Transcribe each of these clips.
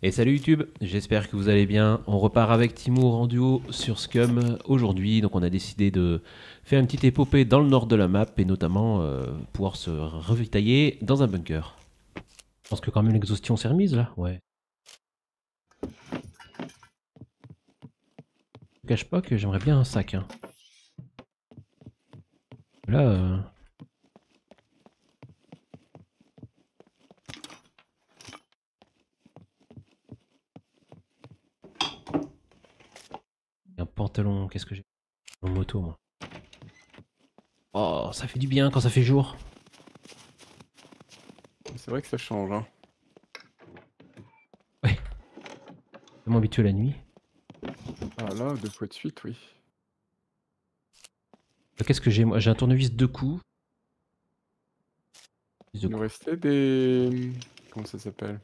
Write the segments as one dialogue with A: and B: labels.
A: Et salut YouTube, j'espère que vous allez bien. On repart avec Timour en duo sur Scum aujourd'hui. Donc on a décidé de faire une petite épopée dans le nord de la map et notamment euh, pouvoir se revitailler dans un bunker. Je pense que quand même l'exhaustion s'est remise là, ouais. Je cache pas que j'aimerais bien un sac. Hein. Là, euh, pantalon, qu'est-ce que j'ai Mon moto, moi. Oh, ça fait du bien quand ça fait jour.
B: C'est vrai que ça change. Hein.
A: Ouais. Je m'habitue la nuit.
B: Ah là, deux fois de suite, oui.
A: Euh, Qu'est-ce que j'ai moi? J'ai un tournevis deux coups. Deux
B: Il nous restait des... Comment ça s'appelle?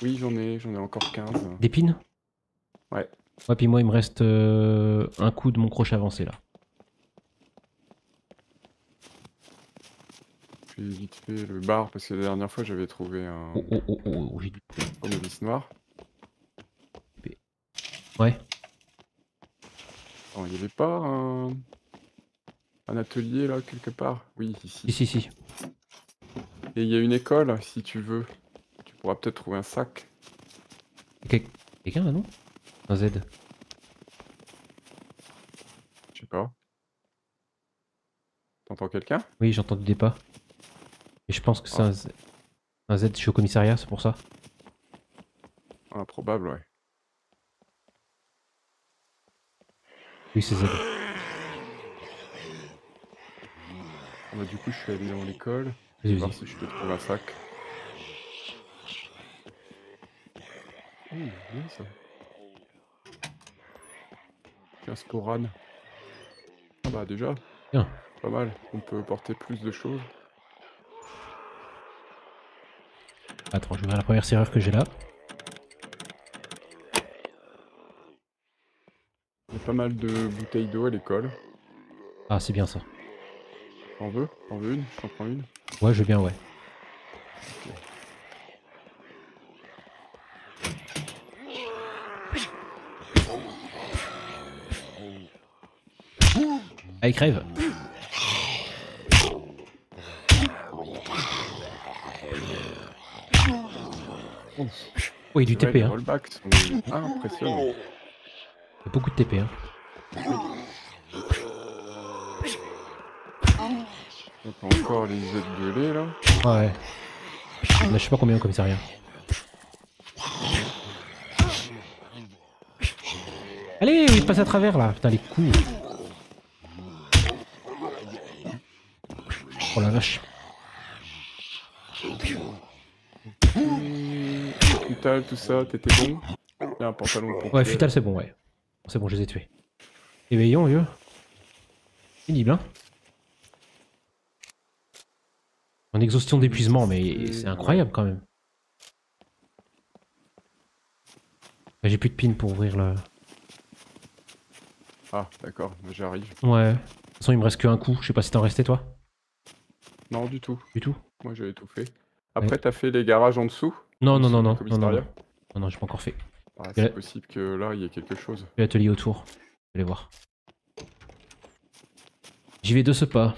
B: Oui, j'en ai, j'en ai encore 15.
A: D'épines
B: Ouais.
A: Ouais, puis moi il me reste euh, un coup de mon crochet avancé là.
B: Puis vite fait le bar, parce que la dernière fois j'avais trouvé un
A: Oh oh oh oh, oh, j'ai du...
B: tournevis noir.
A: Ouais.
B: Oh, il n'y avait pas un... un atelier là, quelque part? Oui, ici.
A: si si.
B: Et il y a une école, si tu veux. Tu pourras peut-être trouver un sac.
A: Quel- Quelqu'un là non? Z.
B: Je sais pas. T'entends quelqu'un?
A: Oui, j'ai entendu des pas. Et je pense que c'est
B: Ah.
A: un Z. Un Z, je suis au commissariat, c'est pour ça.
B: Ah, probable, ouais.
A: Oui, c'est Z.
B: Ah bah, du coup, je suis allé dans l'école.
A: Vas-y,
B: voir
A: vas-y.
B: si je peux trouver un sac. Oh, bien ça. Un sporane. Ah bah déjà.
A: Bien.
B: Pas mal. On peut porter plus de choses.
A: Attends, je vais la première serrure que j'ai là.
B: Il y a pas mal de bouteilles d'eau à l'école.
A: Ah, c'est bien ça.
B: T'en veux? T'en veux une? Je t'en prends une?
A: Ouais, je veux bien, ouais. Crève
B: Oh,
A: Oh, il y a du TP, hein.
B: impressionnants.
A: Il y a beaucoup de TP, hein.
B: Donc encore les aides de lait là.
A: Ouais. Je sais pas combien au commissariat. Allez, il passe à travers là. Putain, les coups. Oh la vache.
B: Futal, tout ça, t'étais bon Il y a un pantalon pompier.
A: Ouais, Futal, c'est bon, ouais. C'est bon, je les ai tués. Éveillons, vieux. Pénible, hein. En exhaustion d'épuisement, mais c'est incroyable quand même. Bah, J'ai plus de pin pour ouvrir le.
B: Ah, d'accord, j'arrive.
A: Ouais. De toute façon, il me reste qu'un coup. Je sais pas si t'en restais toi.
B: Non, du tout.
A: Du tout.
B: Moi, j'avais tout fait. Après, t'as fait les garages en dessous
A: Non, non, non, non. Non, non, non. J'ai pas encore fait.
B: Ah. C'est possible que là, il y ait quelque chose.
A: L'atelier autour. Allez voir. J'y vais de ce pas.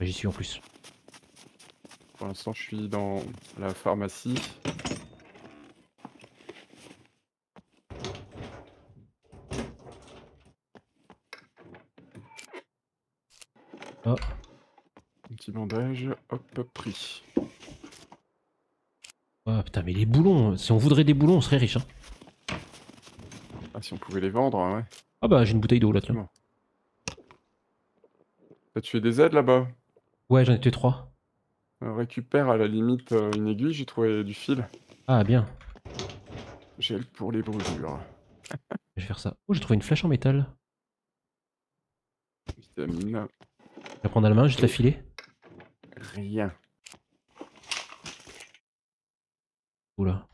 A: J'y suis en plus.
B: Pour l'instant, je suis dans la pharmacie.
A: Oh.
B: Un petit bandage, hop, pris.
A: Ah putain, mais les boulons. Si on voudrait des boulons, on serait riche. Hein.
B: Ah, si on pouvait les vendre, ouais.
A: Ah bah, j'ai une bouteille d'eau là, tiens.
B: T'as tué des aides là-bas?
A: Ouais, j'en ai tué trois.
B: Euh, Récupère à la limite euh, une aiguille, j'ai trouvé du fil.
A: Ah, bien.
B: Gel pour les brûlures.
A: Je vais faire ça. Oh, j'ai trouvé une flèche en métal.
B: Vitamine,
A: Je vais la prendre à la main, juste la filer.
B: Rien.
A: Oula.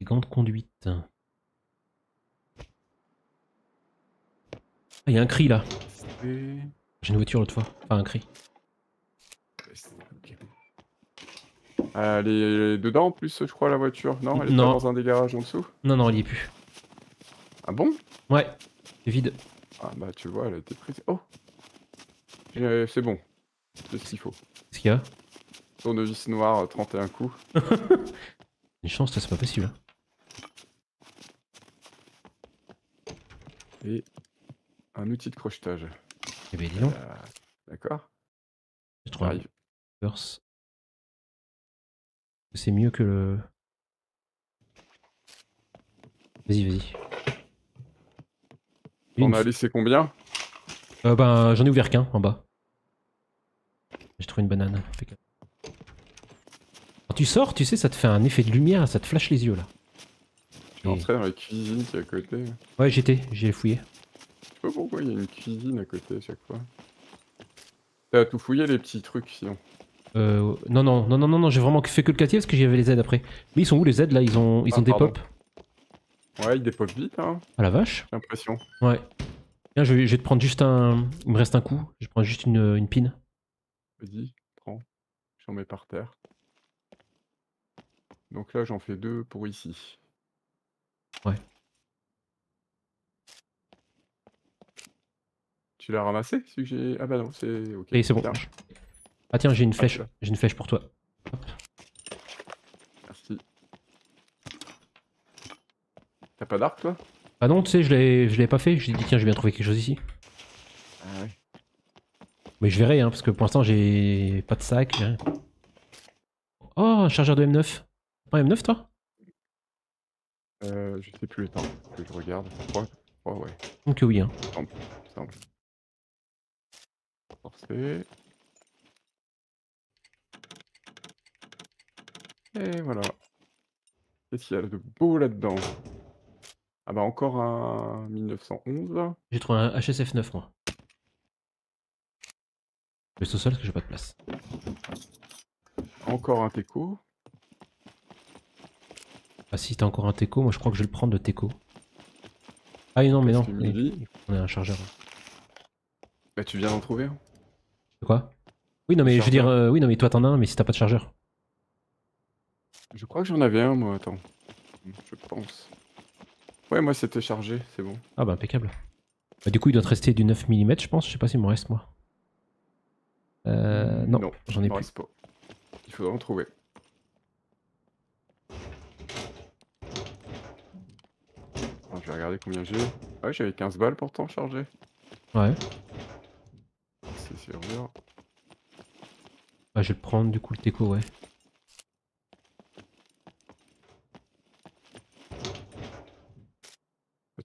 A: Les gants de conduite. Ah, il y a un cri là. J'ai une voiture l'autre fois. Enfin, un cri.
B: Ok. Elle est dedans en plus, je crois, la voiture. Non, elle est
A: Non.
B: pas dans un des garages en dessous.
A: Non, non, il y est plus.
B: Ah bon?
A: Ouais, c'est vide.
B: Ah bah tu vois, elle a été prise. Oh C'est bon. C'est ce qu'il faut.
A: Qu'est-ce qu'il y a?
B: Tournevis noir, 31 coups.
A: Une chance, ça, c'est pas possible. hein.
B: Et un outil de crochetage.
A: Eh ben, dis donc,
B: Euh, D'accord J'arrive.
A: Burst. C'est mieux que le. Vas-y, vas-y.
B: On a laissé combien
A: Euh, ben, j'en ai ouvert qu'un en bas. J'ai trouvé une banane. Quand tu sors, tu sais, ça te fait un effet de lumière, ça te flash les yeux là.
B: Je suis rentré dans la cuisine qui est à côté. Je
A: Ouais, j'étais, j'ai fouillé.
B: sais pas pourquoi il y a une cuisine à côté à chaque fois. T'as tout fouillé les petits trucs sinon.
A: Euh, non, non, non, non, non, non, j'ai vraiment fait que le quartier parce que j'y avais les aides après. Mais ils sont où les aides là? Ils ont, ils
B: Ah,
A: ont des pop
B: Ouais, il dépop vite, hein,
A: Ah la vache
B: j'ai l'impression.
A: Ouais. Tiens, je vais, je vais te prendre juste un. Il me reste un coup. Je prends juste une, une pin.
B: Vas-y, prends. J'en mets par terre. Donc là, j'en fais deux pour ici.
A: Ouais.
B: Tu l'as ramassé celui que j'ai? Ah bah non, c'est ok.
A: Et c'est bon.
B: Tiens,
A: Ah tiens, j'ai une flèche.
B: là.
A: J'ai une flèche pour toi.
B: merci. T'as pas d'arc toi?
A: Ah non, tu sais, je l'ai, je l'ai pas fait. J'ai dit tiens, je vais bien trouver quelque chose ici.
B: Ah ouais.
A: Mais je verrai, hein, parce que pour l'instant, j'ai pas de sac. j'ai rien. Oh, un chargeur de M9. Pas un M9 toi?
B: Euh, je sais plus le temps que je regarde. Je crois. Oh ouais,
A: Donc oui, hein.
B: simple. Forcé. Et voilà. Qu'est-ce qu'il y a de beau là-dedans Ah bah encore un 1911.
A: J'ai trouvé un HSF 9 moi. Je vais au sol parce que j'ai pas de place.
B: Encore un Teco.
A: Ah si t'as encore un Teco, moi je crois que je vais le prendre le Teco. Ah non, mais non, on a un chargeur.
B: Bah tu viens d'en trouver un
A: De quoi? Oui, non, mais je veux dire, euh, oui, non, mais toi t'en as un, mais si t'as pas de chargeur.
B: Je crois que j'en avais un moi, attends. Je pense. Ouais, moi c'était chargé, c'est bon.
A: Ah bah impeccable. Bah, du coup, il doit te rester du 9 mm, je pense. Je sais pas s'il m'en reste moi. Euh, non, j'en ai plus.
B: reste pas. Il faudra en trouver. Je vais regarder combien j'ai. Ah Ouais, j'avais 15 balles pourtant chargé.
A: Ouais.
B: C'est serveur.
A: Bah, je vais le prendre du coup le Teco, ouais.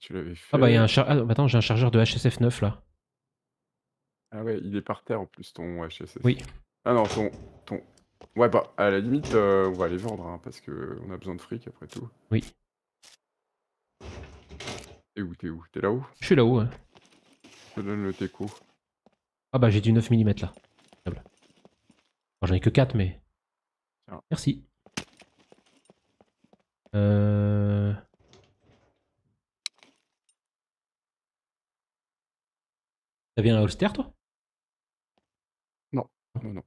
B: Tu l'avais fait.
A: Ah bah, il y a un char... ah, attends, j'ai un chargeur de HSF 9 là.
B: Ah ouais, il est par terre en plus ton HSS.
A: Oui.
B: Ah non, ton. ton... Ouais, bah, à la limite, euh, on va les vendre hein, parce que on a besoin de fric après tout.
A: Oui.
B: T'es où T'es où? T'es là-haut?
A: Je suis là-haut, ouais.
B: Je te donne le teco.
A: Ah bah, j'ai du 9 mm là. Bon, J'en ai que 4, mais.
B: Tiens.
A: Merci. Euh... T'avais un holster toi?
B: Non, non.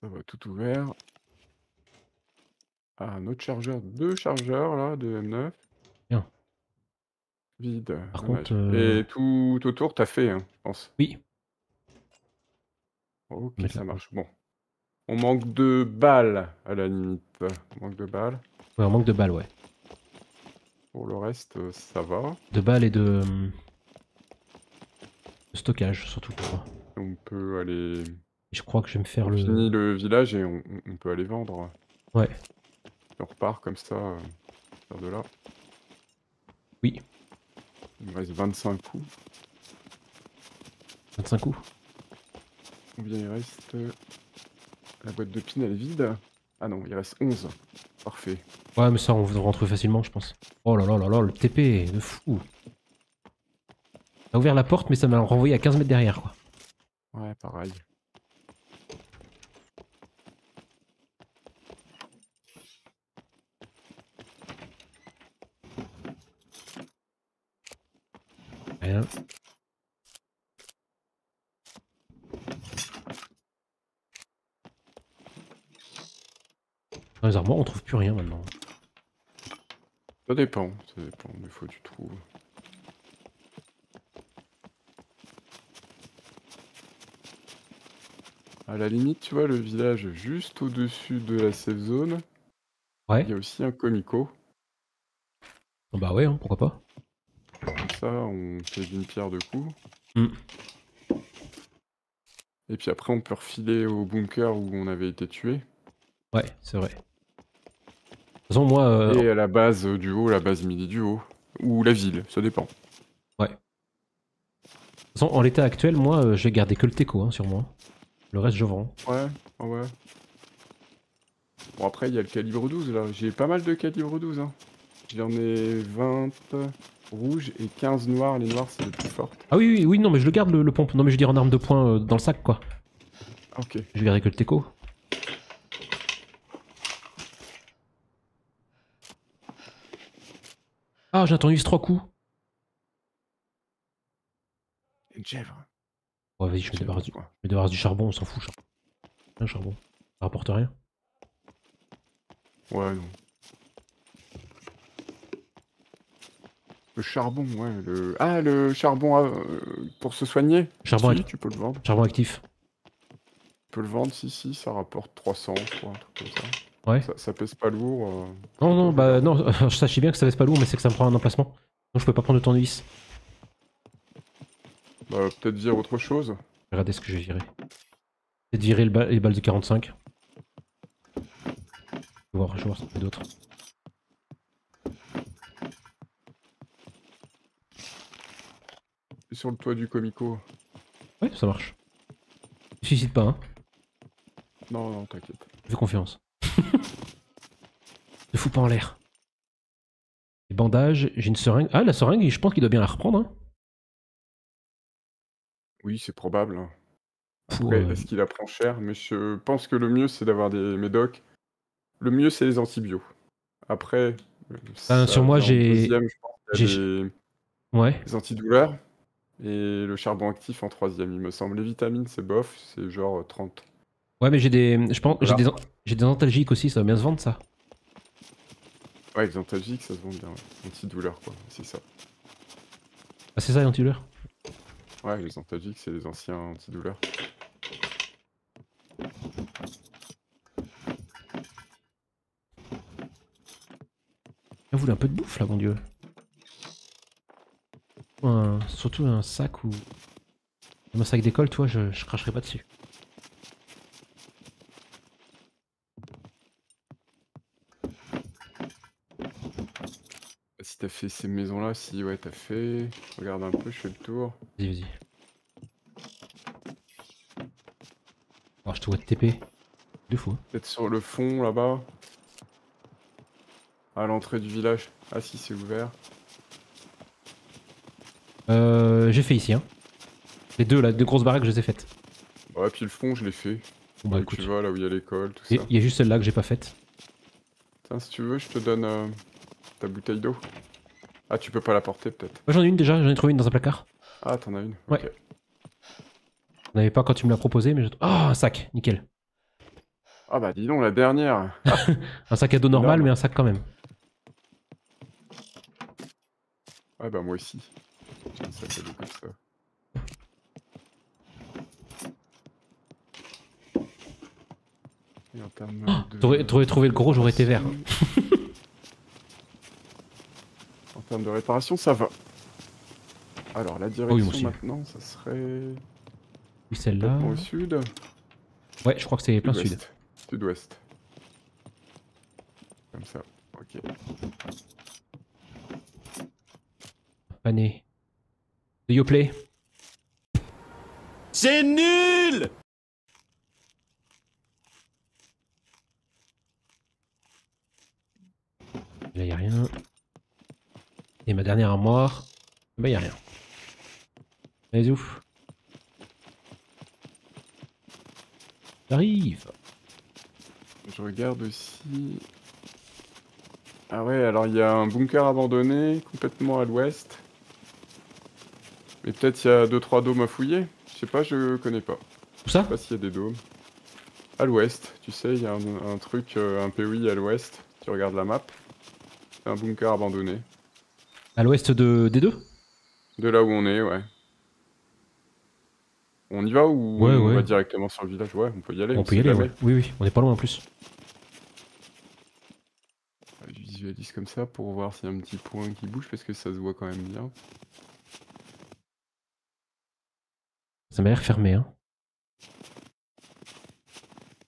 B: Ça va tout ouvert. Ah, un autre chargeur, deux chargeurs là de M9.
A: Bien.
B: Vide.
A: Par
B: dommage.
A: contre, euh,
B: Et tout autour, t'as fait, hein, je pense.
A: Oui.
B: Ok, ça marche. Bon. On manque de balles à la limite. On manque de balles.
A: Ouais, on manque de balles, ouais.
B: Pour le reste, euh, ça va.
A: De balles et de... de stockage, surtout pour moi.
B: On peut aller.
A: Je crois que je vais me faire
B: On
A: le...
B: finit le village et on, peut aller vendre.
A: Ouais.
B: Et on repart comme ça. euh, faire de là.
A: Oui.
B: Il me reste 25 coups.
A: 25 coups.
B: Combien il reste? La boîte de pin elle est vide? Ah non, il reste 11. Parfait.
A: Ouais, mais ça, on en trouver facilement, je pense. Oh là là là là, le TP, de fou. Ça a ouvert la porte, mais ça m'a renvoyé à 15 mètres derrière, quoi.
B: Ouais, pareil.
A: Rien. Dans les armoires, on trouve plus rien maintenant.
B: Ça dépend, ça dépend des fois tu trouves. À la limite, tu vois, le village juste au-dessus de la safe zone,
A: Ouais.
B: il y a aussi un comico.
A: Bah ouais, hein, pourquoi pas.
B: Comme ça, on fait d'une pierre deux coups.
A: Mm.
B: Et puis après, on peut refiler au bunker où on avait été tué.
A: Ouais, c'est vrai. Façon, moi, euh,
B: Et à la base du haut, la base midi du haut. Ou la ville, ça dépend.
A: de toute façon, en l'état actuel, moi, euh, je vais garder que le teco hein, sur moi. Le reste, je vends.
B: Ouais, ouais, ouais. Bon, après, il y a le calibre 12 là. J'ai pas mal de calibre 12. Hein. J'en ai 20 rouges et 15 noirs. Les noirs, c'est les plus fortes.
A: Ah oui, oui, oui, non, mais je le garde le, le pompe. Non, mais je veux dire en arme de poing euh, dans le sac, quoi.
B: Ah, ok.
A: Je vais garder que le teco. J'ai entendu ce trois coups.
B: Une chèvre.
A: Ouais, vas-y, je me débarrasse du, je me débarrasse du charbon, on s'en fout. Charbon. Un charbon. Ça rapporte rien.
B: Ouais, non. Le charbon, ouais. Le... Ah, le charbon euh, pour se soigner
A: Charbon,
B: Si,
A: ac-
B: tu peux le vendre.
A: charbon actif.
B: Tu peux le vendre, si, si, ça rapporte 300, je crois, un truc comme ça.
A: Ouais.
B: Ça, ça pèse pas lourd. euh.
A: Non, non, bah non, je sachais bien que ça va pas lourd, mais c'est que ça me prend un emplacement. Donc je peux pas prendre de tournevis.
B: Bah, peut-être dire autre chose.
A: Regardez ce que je vais virer. C'est de virer le ba- les balles de 45. Je vais voir, je vais voir ce d'autre.
B: Sur le toit du comico.
A: Ouais, ça marche. Ne suicide pas, hein.
B: Non, non, t'inquiète.
A: Fais confiance. Fous pas en l'air. Les bandages, j'ai une seringue. Ah, la seringue, je pense qu'il doit bien la reprendre, hein.
B: Oui, c'est probable. Après,
A: euh,
B: est-ce qu'il apprend cher? Mais je pense que le mieux, c'est d'avoir des médocs. Le mieux, c'est les antibiotiques. Après, ça
A: sur moi, j'ai-
B: des...
A: Ouais.
B: des antidouleurs. Et le charbon actif en troisième, il me semble. Les vitamines, c'est bof, c'est genre euh, 30.
A: Ouais, mais j'ai des. Je pense. J'ai
B: Voilà.
A: des, j'ai des antalgiques aussi, ça va bien se vendre, ça.
B: Ouais, les antalgiques, ça se vend bien. Ouais. Antidouleurs, quoi. C'est ça.
A: Ah, c'est ça, les antidouleurs?
B: Ouais, les antalgiques, c'est les anciens antidouleurs.
A: Ah, Vous voulez un peu de bouffe là, mon dieu? Un- surtout un sac ou. Un sac d'école, toi, je, je cracherai pas dessus.
B: Ces maisons-là, si ouais, t'as fait. Regarde un peu, je fais le tour.
A: Vas-y, vas-y. Alors, je te vois de TP. Deux fois.
B: Peut-être sur le fond là-bas. À l'entrée du village. Ah si, c'est ouvert.
A: Euh, j'ai fait ici, hein. Les deux, là, deux grosses baraques, je les ai faites.
B: Ouais, puis le fond, je l'ai fait.
A: Bon, bah écoute.
B: tu vois, là où il y a l'école, tout
A: Il
B: ça.
A: y a juste celle-là que j'ai pas faite.
B: Tiens, si tu veux, je te donne euh, ta bouteille d'eau. Ah, tu peux pas la porter peut-être.
A: Moi, j'en ai une déjà, j'en ai trouvé une dans un placard.
B: Ah, t'en as une
A: Ouais.
B: Ok.
A: J'en avais pas quand tu me l'as proposé, mais je. Oh, un sac, nickel.
B: Ah bah dis donc, la dernière
A: Un sac à dos normal,
B: Énorme.
A: mais un sac quand même.
B: Ouais, bah moi aussi. J'ai un sac à dos comme ça. Et en termes de...
A: T'aurais t'aurais trouvé le gros, j'aurais été vert.
B: Termes de réparation, ça va. Alors, la
A: oui,
B: direction maintenant, ça serait...
A: Oui, celle-là.
B: au sud
A: Ouais, je crois que c'est plein sud.
B: Sud-ouest. Comme ça, ok.
A: Pané. De Yoplay.
C: C'est nul
A: Là, y a rien. Et ma dernière armoire. Bah, y a rien. Allez, ouf. J'arrive.
B: Je regarde aussi... Ah ouais, alors il y a un bunker abandonné, complètement à l'ouest. Mais peut-être il y a 2-3 dômes à fouiller. Je sais pas, je connais pas.
A: Où ça
B: Je sais pas s'il y a des dômes. À l'ouest, tu sais, il y a un, un truc, euh, un POI à l'ouest. Tu regardes la map. C'est un bunker abandonné.
A: À l'ouest de, des deux?
B: De là où on est, ouais. On y va ou
A: Ouais,
B: on
A: ouais.
B: va directement sur le village? Ouais, on peut y aller.
A: On peut y aller, ouais. Oui, oui, on est pas loin en plus.
B: Je visualise comme ça pour voir s'il y a un petit point qui bouge parce que ça se voit quand même bien.
A: Ça m'a l'air fermé, hein.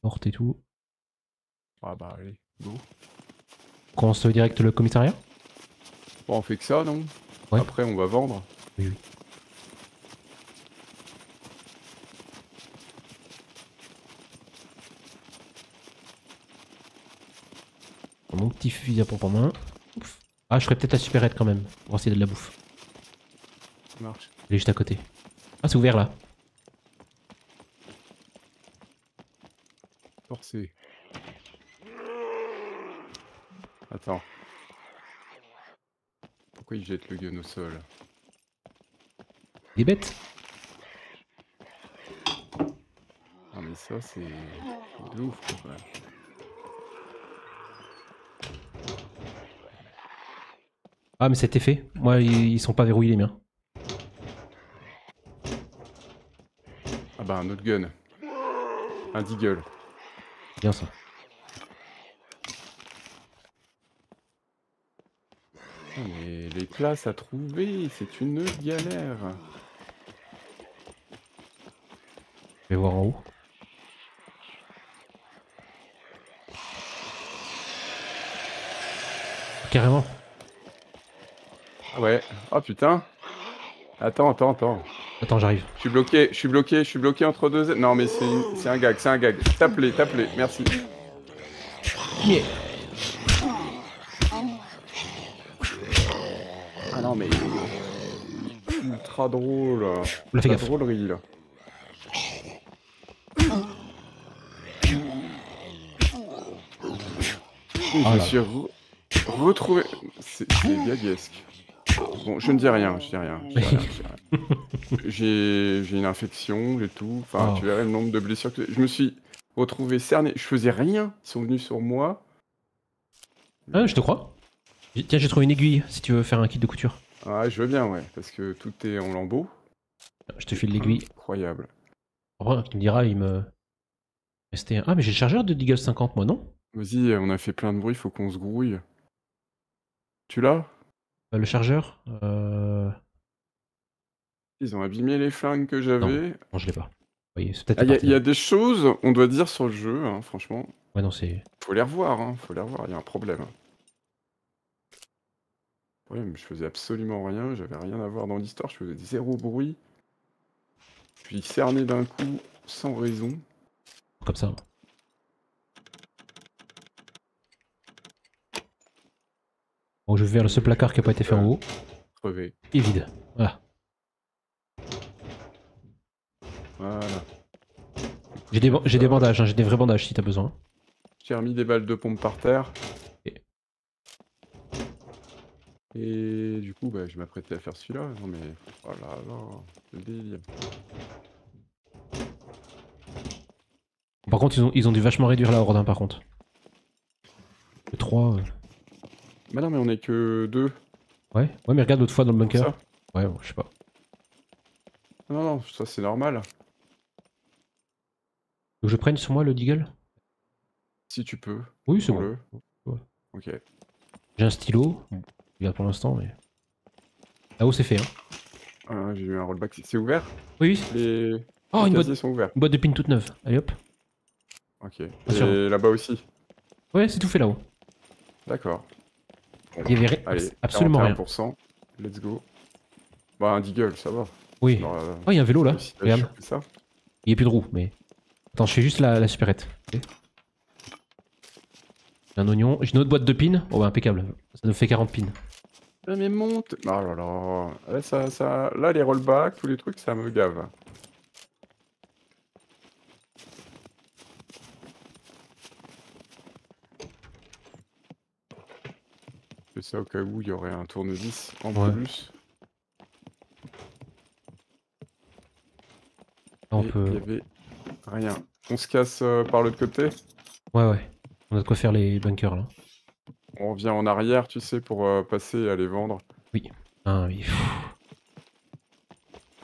A: Porte et tout.
B: Ah bah allez, go.
A: On commence direct le commissariat?
B: Bon, on fait que ça, non?
A: Ouais.
B: Après, on va vendre.
A: Oui, oui. Mon petit fusil à pompe en main. Ouf. Ah, je ferais peut-être la supérette quand même. Pour a de la bouffe.
B: Ça marche.
A: Elle est juste à côté. Ah, c'est ouvert là.
B: Forcé. Attends. Pourquoi il jette le gun au sol
A: Des bêtes
B: Ah mais ça c'est de ouf quoi.
A: Ah, mais c'était fait. Moi, ils, ils sont pas verrouillés les miens.
B: Ah bah un autre gun. Un deagle.
A: Bien ça.
B: Mais les places à trouver, c'est une galère.
A: Je vais voir en haut. Carrément.
B: Ah ouais. Ah putain. Attends, attends, attends.
A: Attends, j'arrive.
B: Je suis bloqué, je suis bloqué, je suis bloqué entre deux... Non mais c'est un gag, c'est un gag. Tape-les, tape-les, merci.
A: Yeah.
B: Non mais... Ultra drôle. La
A: gaffe.
B: drôlerie là. je me suis re- retrouvé... C'est gaguesque. Bon, je ne dis rien, je dis rien. J'ai j'ai une infection, j'ai tout. Enfin,
A: Oh.
B: tu verrais le nombre de blessures que... Je me suis retrouvé cerné. Je faisais rien. Ils sont venus sur moi.
A: Ah, je te crois. Tiens, j'ai trouvé une aiguille si tu veux faire un kit de couture.
B: Ah, je veux bien, ouais. Parce que tout est en lambeaux.
A: Je te file l'aiguille.
B: Incroyable.
A: Après, tu me diras, il me. Restait. Ah, mais j'ai le chargeur de Deagle 50, moi, non?
B: Vas-y, on a fait plein de bruit, faut qu'on se grouille. Tu l'as?
A: Euh, Le chargeur euh...
B: Ils ont abîmé les flingues que j'avais.
A: Non, je l'ai pas.
B: Ah, Il y, a- y des choses, on doit dire sur le jeu, hein, franchement.
A: Ouais, non, c'est.
B: Faut les revoir, hein, faut les revoir, il y a un problème. Ouais, mais je faisais absolument rien, j'avais rien à voir dans l'histoire, je faisais zéro bruit. Puis cerné d'un coup, sans raison.
A: Comme ça. Bon, je vais vers ce placard qui a pas été fait en haut.
B: Crevé.
A: Et vide. Voilà.
B: Voilà.
A: J'ai des, des bandages, hein, j'ai des vrais bandages si t'as besoin.
B: J'ai remis des balles de pompe par terre. Et du coup, bah, je m'apprêtais à faire celui-là. Non mais, oh là là, le délire.
A: Par contre, ils ont, ils ont dû vachement réduire la horde, hein, par contre. Le 3. euh,
B: Bah non, mais on est que deux.
A: Ouais, ouais, mais regarde l'autre fois dans le bunker.
B: Ça.
A: Ouais, bon, je sais pas.
B: Non, non, ça c'est normal.
A: Donc je prenne sur moi le Deagle?
B: Si tu peux.
A: Oui, c'est bon. Ouais.
B: Ok.
A: J'ai un stylo. A pour l'instant, mais. Là-haut, c'est fait, hein.
B: Ah, J'ai eu un rollback. C'est ouvert?
A: Oui, oui.
B: Les,
A: Oh,
B: les
A: une boîte,
B: sont ouverts.
A: une boîte de pin toute neuve. Allez hop.
B: Ok.
A: Attention.
B: Et là-bas aussi.
A: Ouais, c'est tout fait là-haut.
B: D'accord.
A: Il y avait
B: Allez,
A: absolument rien.
B: 41%. Let's go. Bah, un deagle, ça va.
A: Oui.
B: Euh,
A: Oh, il y a un vélo là. Regarde.
B: ça.
A: Il n'y a plus de roue, mais. Attends, je fais juste la, la supérette. J'ai un oignon. J'ai une autre boîte de pins. Oh, bah, impeccable. Ça nous fait 40 pins.
B: Ah, mais monte Oh là là. Là, ça, ça... Là, les rollbacks, tous les trucs, ça me gave. C'est ça au cas où il y aurait un tournevis en
A: Ouais.
B: plus.
A: On
B: Et
A: peut-
B: il y avait rien. On se casse euh, par l'autre côté?
A: Ouais, ouais. On a de quoi faire les bunkers là.
B: On revient en arrière, tu sais, pour euh, passer et aller vendre.
A: Ah oui.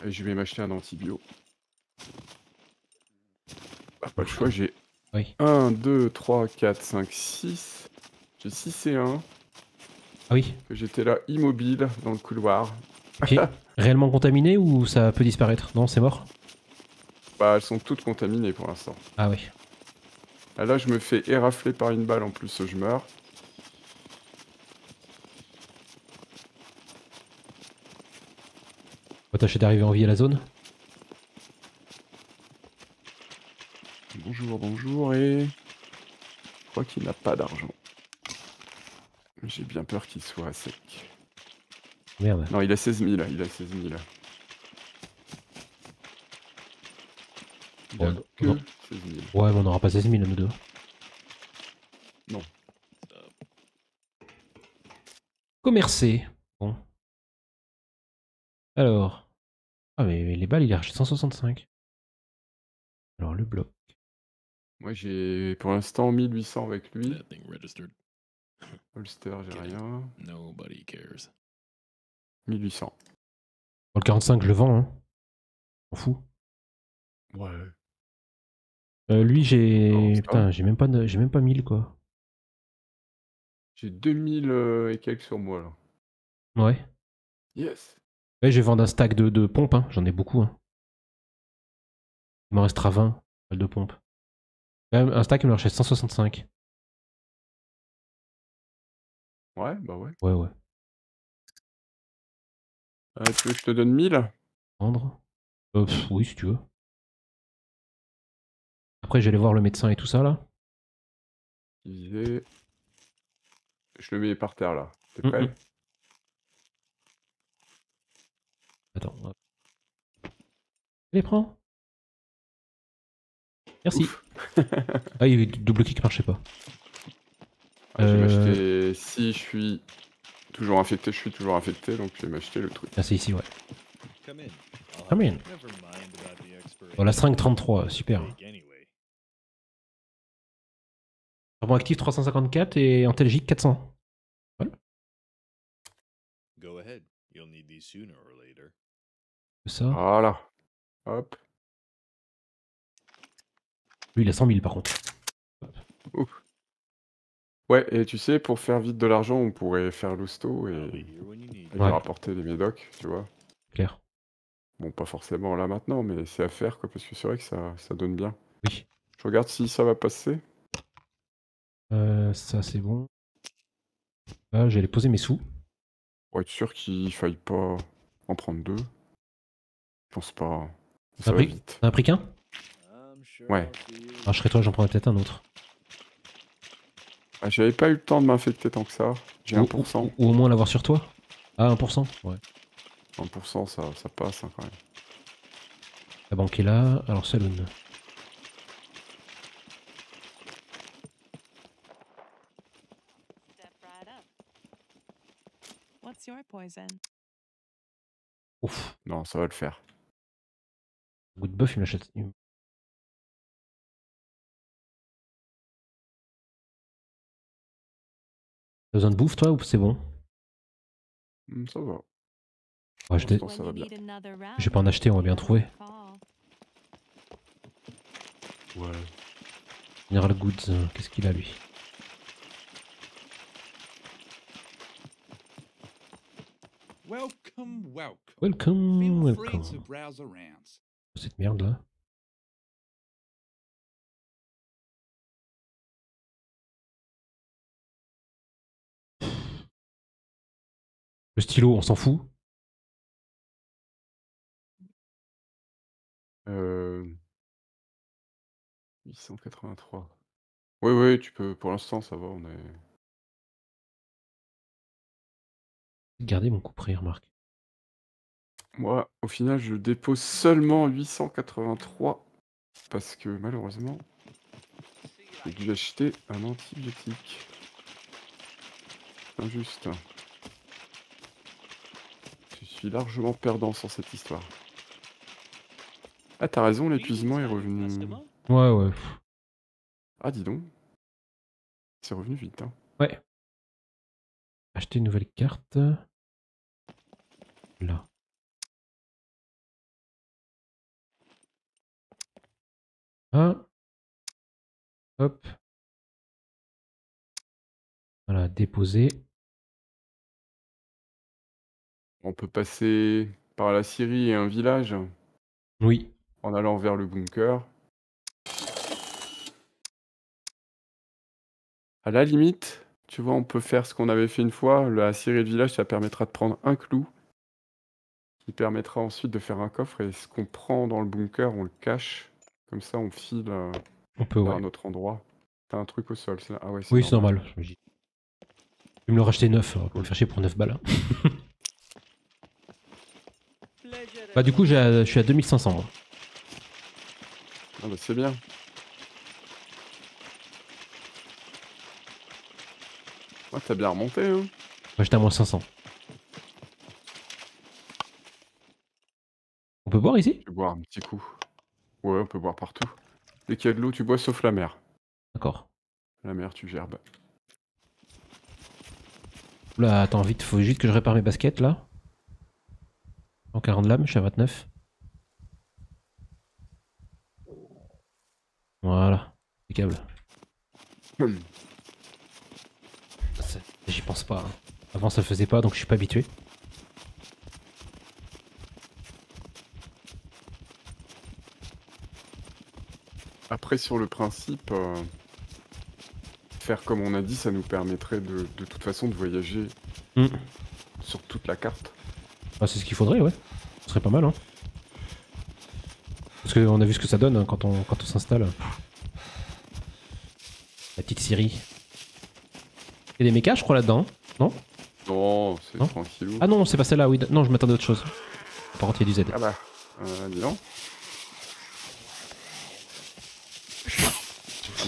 B: Et je vais m'acheter un antibio. Ah, pas le choix, j'ai
A: Oui.
B: 1, 2, 3, 4, 5, 6. J'ai 6 et 1.
A: Ah oui.
B: J'étais là immobile dans le couloir.
A: Ok. Réellement contaminé ou ça peut disparaître? Non, c'est mort?
B: Bah, elles sont toutes contaminées pour l'instant.
A: Ah oui.
B: Ah, là, je me fais érafler par une balle en plus, je meurs.
A: On va tâcher d'arriver en vie à la zone?
B: Bonjour, bonjour, et. Je crois qu'il n'a pas d'argent. J'ai bien peur qu'il soit à sec.
A: Merde.
B: Non, il a 16 000, il a 16 000. Il a
A: Bon,
B: que. 16 000.
A: Ouais, mais on n'aura pas 16 000 à nous deux.
B: Non.
A: Commercer. Bon. Alors. Ah, mais les balles, il est acheté 165. Alors, le bloc.
B: Moi, j'ai pour l'instant 1800 avec lui. Holster, j'ai rien.
D: Nobody cares.
B: 1800.
A: Bon, le 45, je le vends, hein. On fout.
B: Ouais.
A: Euh, lui, j'ai. Putain, j'ai même, pas de- j'ai même pas 1000, quoi.
B: J'ai 2000 euh, et quelques sur moi, là.
A: Ouais.
B: Yes.
A: Ouais, je vais vendre un stack de, de pompes, hein. J'en ai beaucoup, hein. Il m'en restera 20 balles de pompes. Un stack, il me rachète 165.
B: Ouais, bah ouais.
A: Ouais, ouais.
B: Euh, tu veux que je te donne 1000
A: Vendre? Euh, pff, Oui, si tu veux. Après, j'allais voir le médecin et tout ça, là.
B: Je le mets par terre, là. T'es
A: Mm,
B: prêt
A: mm. Attends. hop. Les prends. Merci. Ah, il y avait du double kick marchait pas.
B: Ah, je vais
A: Euh.
B: m'acheter. Si je suis toujours infecté, je suis toujours infecté, donc je vais m'acheter le truc.
A: Ah, c'est ici, ouais.
D: Come in.
A: Come in.
D: Never mind about the expiration
A: Voilà, string 33, super. Charbon actif 354 et antalgique 400.
D: Go ahead. You'll need these sooner or later.
A: Ça.
B: Voilà. Hop.
A: Lui, il a 100 000 par contre.
B: Ouais, et tu sais, pour faire vite de l'argent, on pourrait faire l'hosto et, et.
A: Ouais.
B: lui rapporter des médocs, tu vois.
A: Clair.
B: Bon, pas forcément là maintenant, mais c'est à faire, quoi, parce que c'est vrai que ça, ça donne bien.
A: Oui.
B: Je regarde si ça va passer.
A: Euh, ça, c'est bon. Là, j'allais poser mes sous.
B: Pour être sûr qu'il faille pas en prendre deux. Je pense pas.
A: T'as
B: va
A: pris,
B: vite.
A: t'en as pris qu'un?
B: Ouais.
A: Ah, je serais toi, j'en prendrais peut-être un autre.
B: Ah, J'avais pas eu le temps de m'infecter tant que ça. J'ai
A: Ou,
B: 1%.
A: ou- ou au moins l'avoir sur toi. Ah, 1% Ouais.
B: 1%, ça, ça passe hein, quand même.
A: La banque est là. Alors, Saloon. Ouf.
B: Non, ça va le faire.
A: Goût de bœuf, il m'achète. T'as besoin de bouffe, toi, ou c'est bon?
B: Hmm, ça va.
A: Ouais, je,
B: ça va bien.
A: je vais pas en acheter, on va bien trouver.
B: Ouais.
A: General Goods, euh, qu'est-ce qu'il a, lui?
E: Welcome, welcome.
A: Welcome,
E: Feel free
A: welcome.
E: to browse around.
A: Cette merde-là. Le stylo, on s'en fout?
B: Euh... 883. Oui, oui, tu peux. Pour l'instant, ça va. On est.
A: Garder mon couperet, remarque.
B: Moi, au final, je dépose seulement 883 parce que malheureusement, j'ai dû acheter un antibiotique. Injuste. Je suis largement perdant sur cette histoire. Ah, t'as raison, l'épuisement est revenu.
A: Ouais, ouais.
B: Ah, dis donc. C'est revenu vite. Hein.
A: Ouais. Acheter une nouvelle carte. Là. Ah. Hop. Voilà, déposer.
B: On peut passer par la Syrie et un village
A: Oui.
B: en allant vers le bunker. À la limite, tu vois, on peut faire ce qu'on avait fait une fois. La Syrie et le village, ça permettra de prendre un clou. Qui permettra ensuite de faire un coffre. Et ce qu'on prend dans le bunker, on le cache. Comme ça, on file euh,
A: On peut,
B: vers
A: ouais.
B: un autre endroit. T'as un truc au sol. ça Ah ouais,
A: Oui, c'est normal. Je me vais le racheter neuf, alors, pour le faire chier pour 9 balles. hein. Bah, du coup, j'ai à- je suis à 2500, moi.
B: Ah bah, c'est bien. Ouais, t'as bien remonté, hein.
A: Moi, j'étais à moins 500. On peut boire ici?
B: Tu peux boire un petit coup. Ouais, on peut boire partout. Dès qu'il y a de l'eau, tu bois sauf la mer.
A: D'accord.
B: La mer, tu gerbes.
A: Là, attends, vite, faut vite que je répare mes baskets, là. En 40 lames, je suis à 29. Voilà. Impeccable.
B: Hum.
A: J'y pense pas. hein. Avant, ça le faisait pas, donc je suis pas habitué.
B: Après, sur le principe, euh, faire comme on a dit, ça nous permettrait de, de toute façon de voyager
A: Hmm.
B: sur toute la carte.
A: Ah, c'est ce qu'il faudrait, ouais. Ce serait pas mal, hein. Parce qu'on a vu ce que ça donne hein, quand on, quand on s'installe. La petite Syrie. Il y a des mechas, je crois, là-dedans. Non?
B: Non, c'est
A: Non?
B: tranquillou.
A: Ah non, c'est pas celle-là, oui. Non, je m'attendais à autre chose. Par contre, il y a du Z.
B: Ah bah, euh, dis donc.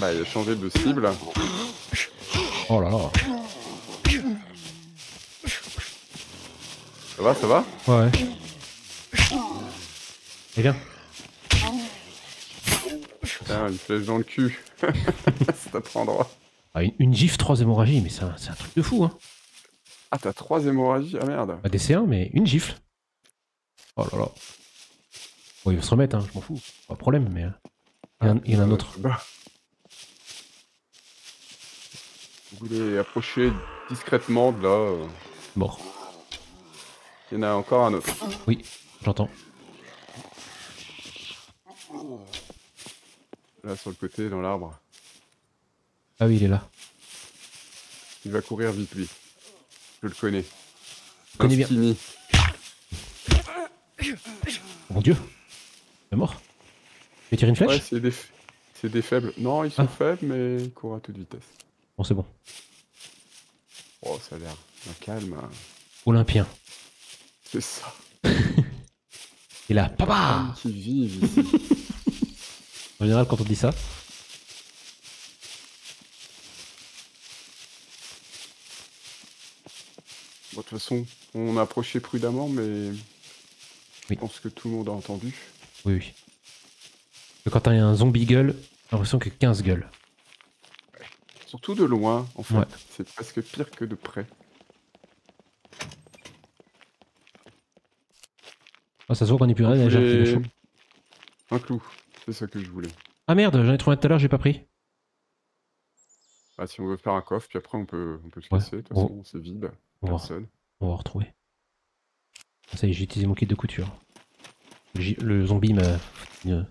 B: Bah, il a changé de cible.
A: Oh là là.
B: Ça va, ça va?
A: Ouais. Et bien.
B: Putain, une flèche dans le cul. Ça t'apprendra.
A: Ah, une, une gifle, trois hémorragies, mais c'est un, c'est un truc de fou, hein.
B: Ah, t'as trois hémorragies? Ah merde.
A: Pas DC1, mais une gifle. Oh là là. Bon, il va se remettre, hein, je m'en fous. Pas de problème, mais. euh, Il y en a, il y en a un
B: Euh,
A: autre.
B: bah. Vous voulez approcher discrètement de là. euh,
A: Mort.
B: Il y en a encore un autre.
A: J'entends.
B: Là, sur le côté, dans l'arbre.
A: Ah oui, il est là.
B: Il va courir vite, lui. Je le connais.
A: Je connais bien. Mon dieu. Il est mort. Vais tirer une flèche?
B: Ouais, c'est des... f- c'est des faibles. Non, ils sont
A: Ah.
B: faibles, mais ils courent à toute vitesse.
A: Bon, c'est bon.
B: Oh, ça a l'air un calme.
A: Olympien.
B: C'est ça.
A: Et là, papa
B: Qui vivent ici.
A: En général, quand on dit ça.
B: Bon, de toute façon, on a approché prudemment, mais
A: Oui.
B: je pense que tout le monde a entendu.
A: Oui, oui. Quand t'as un zombie gueule, j'ai l'impression que 15 gueules.
B: Surtout de loin, en fait.
A: Ouais.
B: C'est presque pire que de près.
A: Ah, ça se voit qu'on est plus rien.
B: Un clou. C'est ça que je voulais.
A: Ah merde, j'en ai trouvé un tout à l'heure, j'ai pas pris.
B: Ah, si on veut faire un coffre, puis après on peut, on peut se casser. De toute
A: On-
B: façon, c'est vide.
A: On va,
B: Personne.
A: on va retrouver. Ça y est, j'ai utilisé mon kit de couture. Le, zombie m'a. Bon,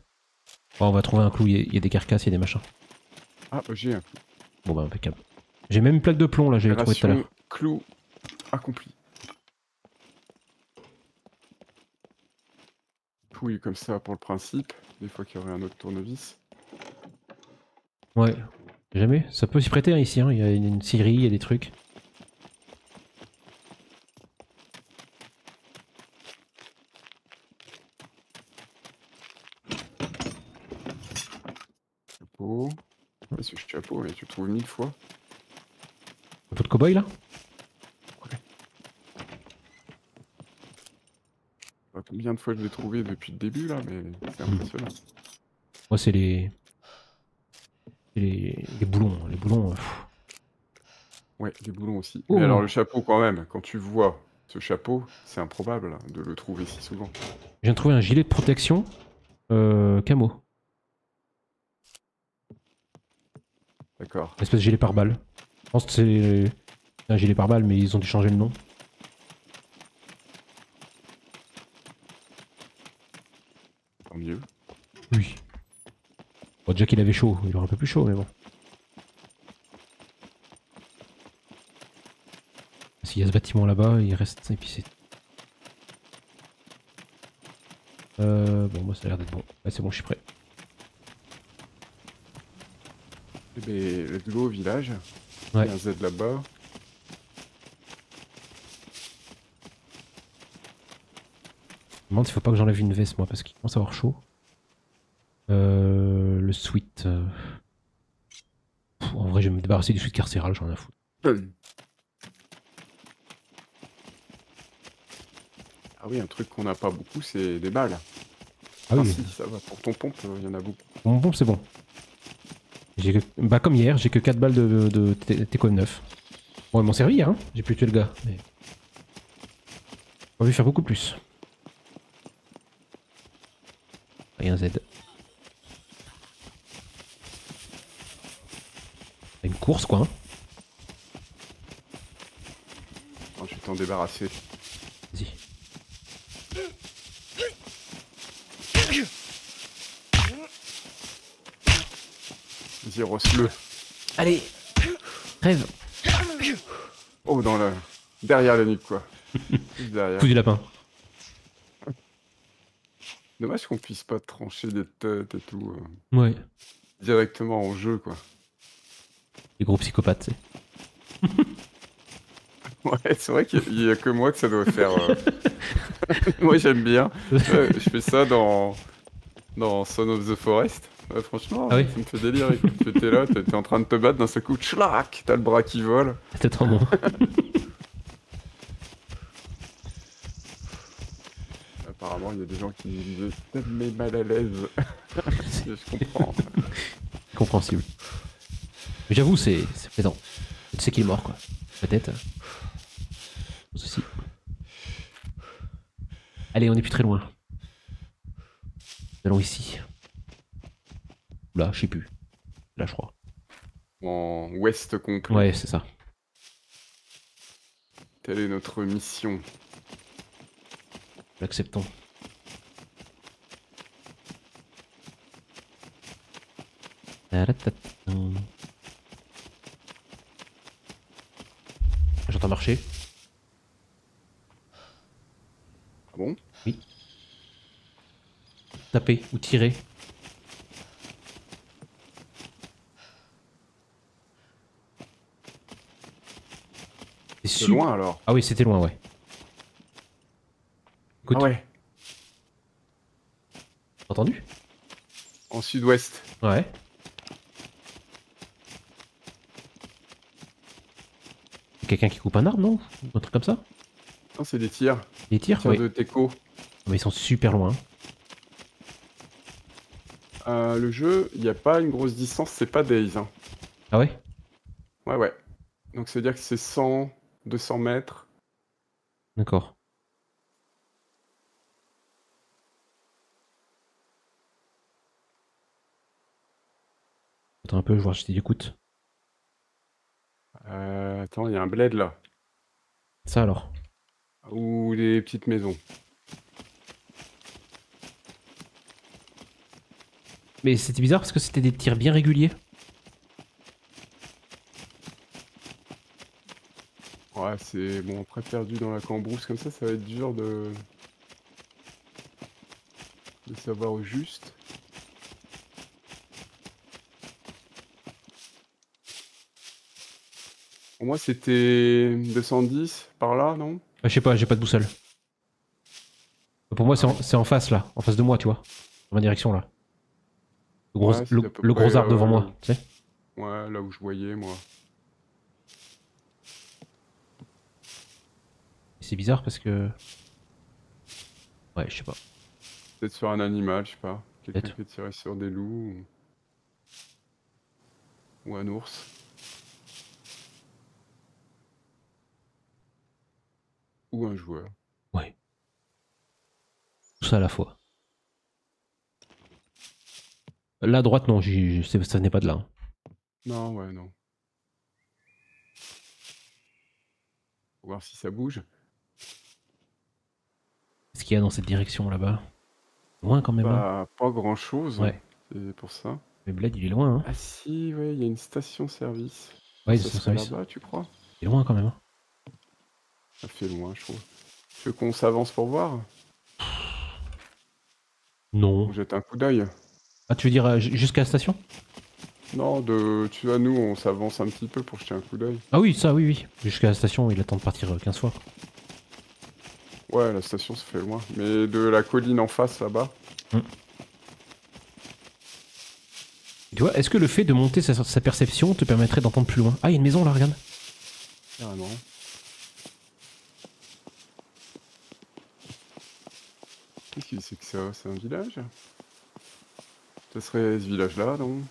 A: on va trouver un clou, il y, a, il y a des carcasses, il y a des machins.
B: Ah, bah, j'ai un clou.
A: Bon bah impeccable. J'ai même une plaque de plomb là, j'avais trouvé tout à l'heure.
B: Clou accompli. Pouille comme ça pour le principe. Des fois qu'il y aurait un autre tournevis.
A: Ouais. Jamais. Ça peut s'y prêter hein, ici, hein. il y a une, une scierie, il y a des trucs.
B: Chapeau. Ouais, ce trouves mille fois.
A: Peu de cow-boy là
B: Hop, combien de fois je l'ai trouvé depuis le début là, mais c'est impressionnant.
A: Moi, c'est les... les... les boulons. Les boulons. euh, pff.
B: Ouais, les boulons aussi.
A: Oh.
B: Mais alors le chapeau quand même, quand tu vois ce chapeau, c'est improbable de le trouver si souvent.
A: Je viens de trouver un gilet de protection euh, camo.
B: D'accord.
A: Espèce de gilet pare-balles. Je pense que c'est un gilet pare-balles, mais ils ont dû changer le nom.
B: Tant mieux.
A: Oui. Bon, déjà qu'il avait chaud, il aura un peu plus chaud, mais bon. S'il y a ce bâtiment là-bas, il reste. Et puis c'est. Euh, bon, moi ça a l'air d'être bon. Ouais, c'est bon, je suis prêt.
B: Eh ben, let's go au village.
A: Ouais.
B: Il y a un Z là-bas.
A: Je me demande s'il faut pas que j'enlève une veste, moi, parce qu'il commence à avoir chaud. Euh, le sweat. euh, pff, en vrai, je vais me débarrasser du sweat carcéral, j'en ai à foutre.
B: Ah oui, un truc qu'on n'a pas beaucoup, c'est des balles.
A: Ah oui,
B: si, ça va. Pour ton pompe, euh, il y en a beaucoup.
A: mon pompe, c'est bon. Bah, comme hier, j'ai que 4 balles de, de, T- TQM9. Bon, ils m'ont servi hein. J'ai pu tuer le gars, mais. On va lui faire beaucoup plus. Rien Z. Une course, quoi. hein.
B: Attends, je vais t'en débarrasser.
A: Vas-y,
B: rosse-le.
A: Allez Rêve
B: Oh, dans la... Derrière la nuque, quoi. Derrière.
A: Coup du lapin.
B: Dommage qu'on puisse pas trancher des têtes et tout. euh,
A: Ouais.
B: directement en jeu, quoi.
A: Les gros psychopathes, c'est.
B: Ouais, c'est vrai qu'il y a que moi que ça doit faire. euh, moi, j'aime bien. Je fais ça dans dans Son of the Forest. Ouais, franchement,
A: Ah oui
B: ça me fait délire. écoute. T'es là, t'es en train de te battre, d'un seul coup, tchlac, t'as le bras qui vole.
A: C'était trop bon.
B: Apparemment, il y a des gens qui me met mal à l'aise. je comprends.
A: compréhensible. Mais j'avoue, c'est plaisant. Tu sais qu'il est mort, quoi. Peut-être. souci. Allez, on est plus très loin. Nous allons ici. Je sais plus. Là, je crois.
B: En ouest complet,
A: Ouais, c'est ça.
B: telle est notre mission.
A: L'acceptons. J'entends marcher.
B: Ah bon?
A: Taper ou tirer. Su-
B: loin alors.
A: Ah oui, c'était loin, ouais. Écoute,
B: Ah ouais.
A: t'as entendu
B: En sud-ouest.
A: Ouais. Quelqu'un qui coupe un arbre, non? Un truc comme ça?
B: Non, c'est des tirs.
A: Des tirs
B: Tirs
A: Oui.
B: de Teco.
A: Mais ils sont super loin.
B: Euh, le jeu, il n'y a pas une grosse distance, c'est pas Days. hein.
A: Ah ouais?
B: Ouais, ouais. Donc, ça veut dire que c'est 100, 200 mètres.
A: D'accord. Attends un peu, je vois si t'écoutes.
B: Euh, attends, il y a un bled là.
A: Ça alors
B: Ou des petites maisons.
A: Mais c'était bizarre parce que c'était des tirs bien réguliers.
B: Ouais, c'est bon, après perdu dans la cambrousse comme ça, ça va être dur de de savoir au juste. Pour moi, c'était 210 par là, non?
A: Ah, je sais pas, j'ai pas de boussole. Pour moi, c'est en, c'est en face là, en face de moi, tu vois. Dans ma direction là. Le gros,
B: Ouais,
A: le, gros arbre devant moi, tu sais.
B: Ouais, là où je voyais, moi.
A: C'est bizarre parce que. Ouais, je sais pas.
B: Peut-être sur un animal, je sais pas. Quelqu'un
A: Peut-être.
B: qui tiré sur des loups. Ou, ou un ours. Ou un joueur.
A: Tout ça à la fois. À droite, non, c'est- ça n'est pas de là. hein.
B: Non, ouais, non. Faut voir si ça bouge.
A: Qu'est-ce qu'il y a dans cette direction là-bas Loin quand même. hein.
B: Pas, pas grand chose.
A: Ouais.
B: C'est pour ça.
A: Mais Bled, il est loin. Hein.
B: Ah si, ouais, il y a une station-service.
A: Ouais,
B: ça serait là-bas, tu crois?
A: Il est loin quand même. hein.
B: Ça fait loin, je trouve. Tu veux qu'on s'avance pour voir?
A: Non.
B: On jette un coup d'œil
A: Ah, tu veux dire euh, jusqu'à la station?
B: Non, de, tu vois, nous, on s'avance un petit peu pour jeter un coup d'œil.
A: Ah oui, ça, oui, oui. Jusqu'à la station, il attend de partir euh, 15 fois.
B: Ouais, la station, ça fait loin. Mais de la colline en face, là-bas,
A: Tu vois, est-ce que le fait de monter sa, sa perception te permettrait d'entendre plus loin? Ah, il y a une maison là, regarde.
B: carrément. Qu'est-ce que c'est que ça? C'est un village? Ça serait ce village-là, donc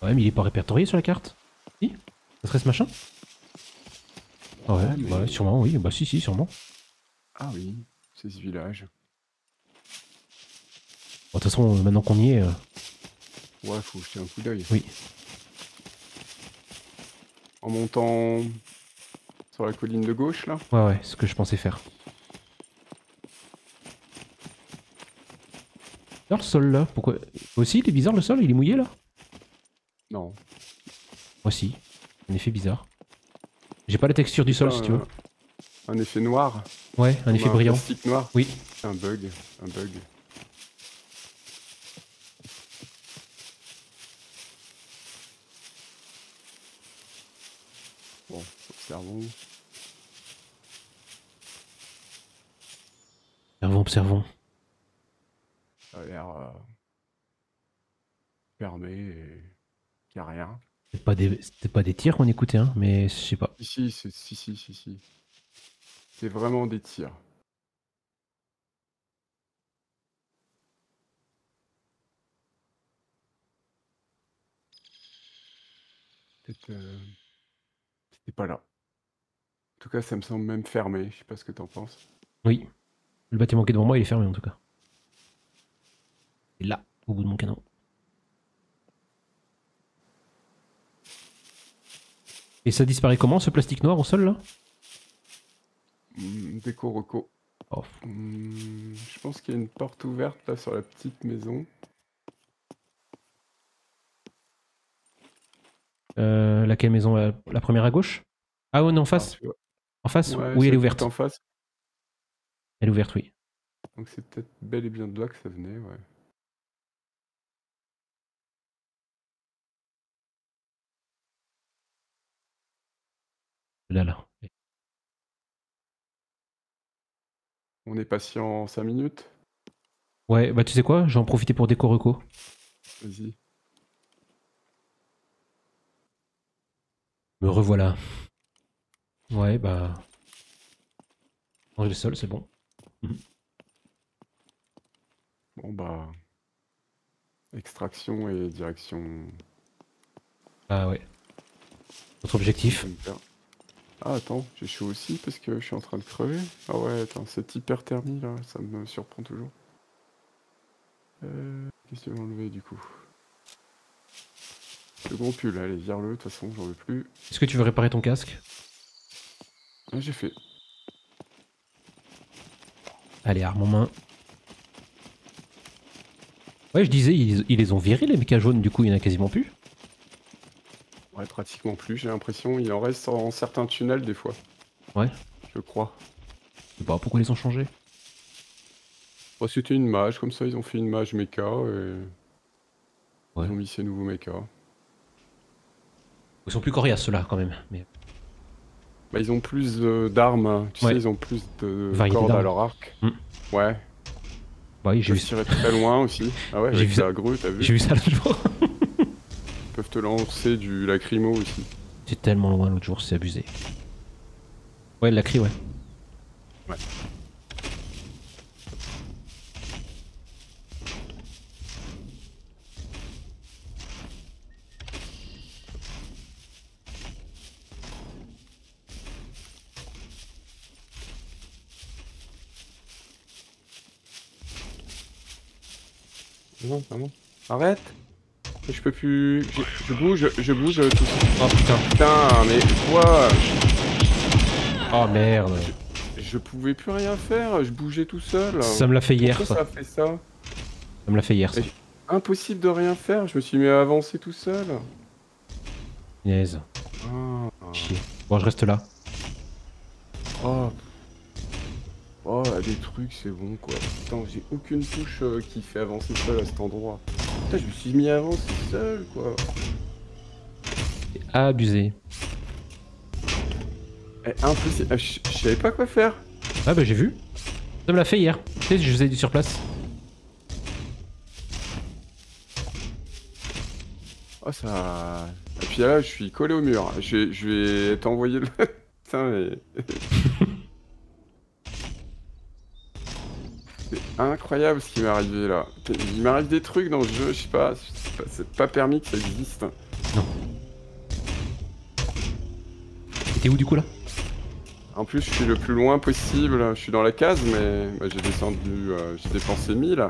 A: Ouais, mais il est pas répertorié sur la carte? Si? Ça serait ce machin? Ah ouais,
B: Ouais, mais-
A: bah ouais, sûrement, oui. Bah si, si, sûrement.
B: Ah oui, c'est ce village.
A: Bon, De toute façon, euh, maintenant qu'on y est, euh,
B: Ouais, faut jeter un coup d'œil.
A: Oui.
B: En montant sur la colline de gauche, là?
A: Ouais, ouais, ce que je pensais faire. Alors le sol là, pourquoi? Aussi, il est bizarre le sol, il est mouillé là?
B: Non.
A: Moi si, un effet bizarre. J'ai pas la texture du sol si tu veux.
B: Un, un effet noir.
A: Ouais, un
B: comme
A: effet brillant.
B: plastique noir.
A: Oui.
B: Un bug. Un bug. Bon, observons.
A: Observons, observons.
B: Ça a l'air euh, fermé et y a rien.
A: C'était pas des, pas des tirs qu'on écoutait, hein, mais je sais pas.
B: Si, si, c'est- si, si, si, si. C'est vraiment des tirs. Peut-être. euh, C'était pas là. En tout cas, ça me semble même fermé. Je sais pas ce que t'en penses.
A: Oui. Le bâtiment qui est devant moi, il est fermé en tout cas. Et là, au bout de mon canon. Et ça disparaît comment ce plastique noir au sol là?
B: Déco reco.
A: Oh.
B: Hmm, je pense qu'il y a une porte ouverte là sur la petite maison.
A: Euh, laquelle maison? La, la première à gauche? Ah ouais, non, en face.
B: Vois-
A: En face
B: Ouais,
A: Oui, elle est ouverte.
B: En face.
A: Elle est ouverte, oui.
B: Donc c'est peut-être bel et bien de là que ça venait, ouais.
A: Là, là.
B: On est patient 5 minutes.
A: Ouais, bah tu sais quoi? J'en profiter pour déco reco.
B: Vas-y.
A: Me revoilà. Ouais, bah. Ranger le sol, c'est bon.
B: Bon bah. Extraction et direction.
A: Ah ouais. Notre objectif.
B: Ah attends, j'ai chaud aussi parce que je suis en train de crever. Ah ouais, attends, cette hyperthermie là, ça me surprend toujours. Euh, Qu'est-ce que tu veux enlever du coup? Le gros pull, allez, vire-le, de toute façon, j'en veux plus.
A: Est-ce que tu veux réparer ton casque?
B: Ah, j'ai fait.
A: Allez, arme en main. Ouais, je disais, ils, ils les ont virés les mécas jaunes, du coup, il y en a quasiment plus.
B: Ouais, pratiquement plus, j'ai l'impression. Il en reste en certains tunnels des fois.
A: Ouais.
B: Je crois.
A: Je sais pas pourquoi ils les ont changés.
B: Bon, C'était une mage, comme ça ils ont fait une mage méca et.
A: Ouais.
B: Ils ont mis ces nouveaux mechas.
A: Ils sont plus coriaces, ceux-là, quand même. Mais...
B: Bah, ils ont plus euh, d'armes, hein. tu
A: Ouais.
B: sais, ils ont plus de
A: Variété
B: cordes à leur arc.
A: Mm.
B: Ouais,
A: Bah oui,
B: ils
A: j'ai vu,
B: tirer très loin aussi. Ah ouais,
A: J'ai vu ça.
B: la grue, t'as vu
A: j'ai vu ça l'autre jour
B: te lancer du lacrymo aussi.
A: C'est tellement loin l'autre jour, c'est abusé. Ouais, la cri, ouais.
B: Ouais. Non, bon, bon. Arrête je peux plus... Je, je bouge, je bouge euh, tout
A: Oh putain.
B: Putain, mais quoi?
A: Oh merde.
B: Je pouvais plus rien faire, je bougeais tout seul.
A: Ça me l'a fait hier,
B: Pourquoi
A: ça.
B: ça fait ça?
A: Ça me l'a fait hier, ça.
B: Impossible de rien faire, je me suis mis à avancer tout seul.
A: Punaise.
B: Ah.
A: Chier. Bon, je reste là.
B: Oh. Oh, des trucs, c'est bon quoi. Putain, j'ai aucune touche euh, qui fait avancer seul à cet endroit. Putain, je me suis mis à avancer seul quoi.
A: Abusé.
B: Eh, impossible. Ah, je je savais pas quoi faire.
A: Ah bah j'ai vu. Ça me l'a fait hier. Tu sais, je faisais du sur place.
B: Oh, ça. Et puis là, je suis collé au mur. Je vais, je vais t'envoyer le. Putain, mais. Incroyable ce qui m'est arrivé là. Il m'arrive des trucs dans le jeu, je sais pas, c'est pas- permis que ça existe.
A: Et t'es où du coup là?
B: En plus, je suis le plus loin possible. Je suis dans la case, mais bah, j'ai descendu, euh, j'ai dépensé 1000.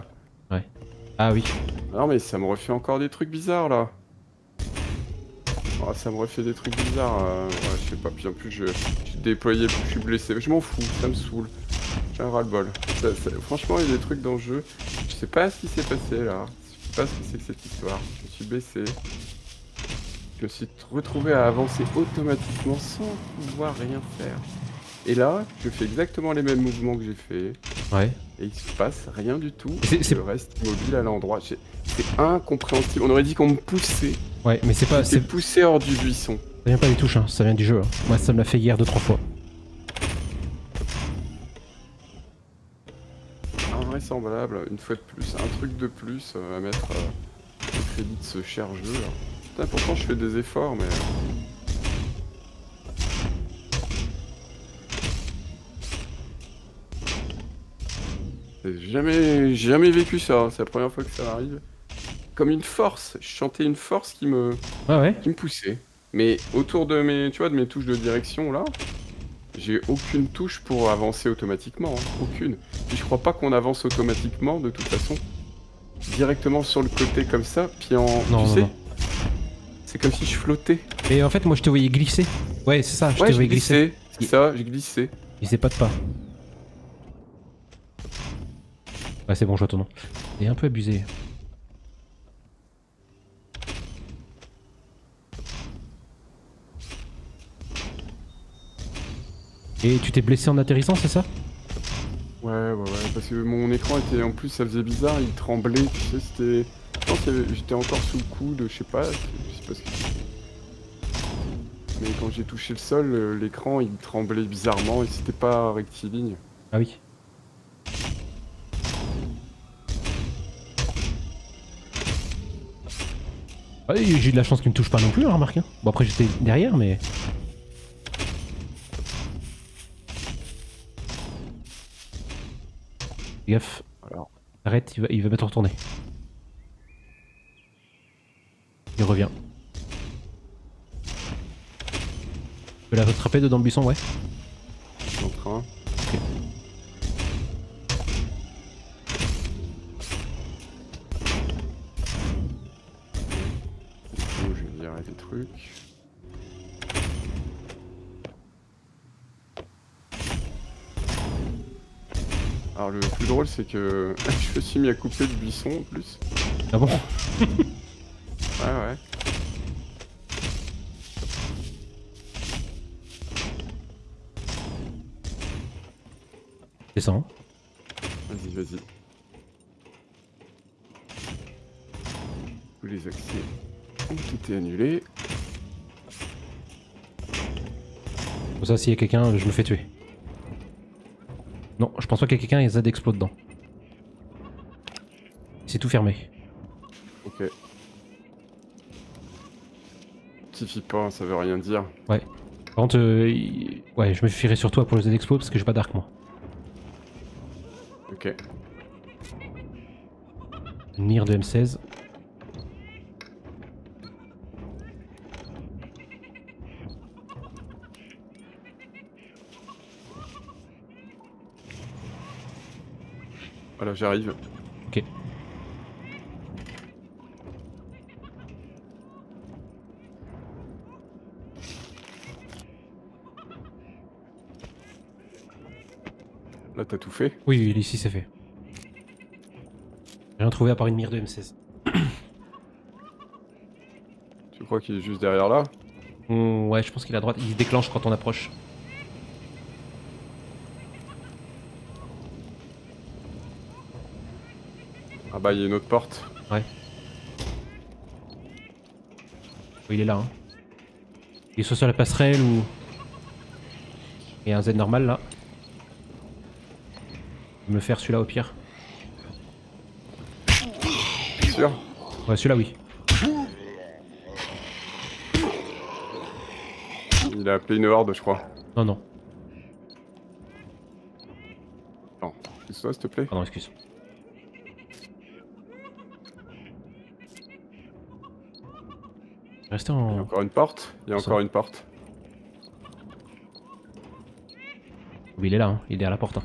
A: Ah oui.
B: Non, mais ça me refait encore des trucs bizarres là. Oh, ça me refait des trucs bizarres. euh, ouais, je sais pas. Puis en plus, je, je suis déployé, je suis blessé. Je m'en fous, ça me saoule. J'ai un ras-le-bol. Ça- ça- Franchement, il y a des trucs dans le jeu. Je sais pas ce qui s'est passé là. Je sais pas ce que c'est que cette histoire. Je me suis baissé. Je me suis retrouvé à avancer automatiquement sans pouvoir rien faire. Et là, je fais exactement les mêmes mouvements que j'ai fait.
A: Ouais.
B: Et il se passe rien du tout. Je reste immobile à l'endroit. C'est incompréhensible. On aurait dit qu'on me poussait.
A: Ouais, mais c'est pas.
B: C'est- poussé hors du buisson.
A: Ça vient pas des touches, hein. ça vient du jeu. hein. Moi, ça me l'a fait hier deux trois fois.
B: Invraisemblable, une fois de plus. Un truc de plus euh, à mettre euh, au crédit de ce cher jeu. Là. Putain, pourtant je fais des efforts, mais. J'ai jamais, jamais vécu ça, c'est la première fois que ça arrive. Comme une force, je chantais une force qui me,
A: ouais?
B: qui me poussait. Mais autour de mes, tu vois, de mes touches de direction là, j'ai aucune touche pour avancer automatiquement, hein. aucune. Puis je crois pas qu'on avance automatiquement de toute façon, directement sur le côté comme ça, puis en,
A: Non,
B: tu
A: non,
B: sais, c'est comme si je flottais.
A: Et en fait, moi, je te voyais glisser. Ouais, c'est ça, je
B: ouais,
A: te voyais glisser.
B: c'est ça, j'ai glissé.
A: Il sait pas de pas. Ouais, c'est bon, je vois ton nom. Il est un peu abusé. Et tu t'es blessé en atterrissant, c'est ça
B: Ouais, ouais, ouais, parce que mon écran était, en plus, ça faisait bizarre, il tremblait, tu sais, c'était... Je pense que j'étais encore sous le coude, je sais pas, je sais pas ce que. Mais quand j'ai touché le sol, euh, l'écran, il tremblait bizarrement et c'était pas rectiligne.
A: Ah oui. Ah oui, j'ai eu de la chance qu'il me touche pas non plus, hein, remarque. hein. Bon, après, j'étais derrière, mais. Gaffe.
B: Alors.
A: Arrête, il va, il va bientôt retourner. Il revient. Tu peux la rattraper dedans le buisson, ouais
B: c'est que je me suis mis à couper le buisson en plus.
A: Ah bon
B: Ouais ouais.
A: Descends.
B: Vas-y, vas-y. Tous les accès ont été annulés.
A: Comme ça, s'il y a quelqu'un, je me fais tuer. Non, je pense pas qu'il y a quelqu'un, a Z explose dedans. C'est tout fermé.
B: Ok. Suffit pas, ça veut rien dire.
A: Par contre, euh, ouais, je me fierai sur toi pour le Z explose parce que j'ai pas d'arc moi.
B: Ok.
A: Nir de M16.
B: Voilà, j'arrive.
A: Ok.
B: Là, t'as tout fait
A: Oui, ici c'est fait. Rien trouvé à part une mire de M16.
B: tu crois qu'il est juste derrière là?
A: Hmm, ouais, je pense qu'il est à droite. Il déclenche quand on approche.
B: Bah, il y a une autre porte.
A: Oui, il est là. Hein. Il est soit sur la passerelle ou. Il y a un Z normal là. Je vais me le faire celui-là au pire.
B: Sûr
A: Ouais, celui-là oui.
B: Il a appelé une horde, je crois.
A: Non, non,
B: Non. Excuse-toi, s'il te plaît.
A: pardon, excuse. Restez
B: Il y a
A: en.
B: encore une porte. Il y a encore une porte.
A: Oui, il est là, hein. il est derrière la porte. hein.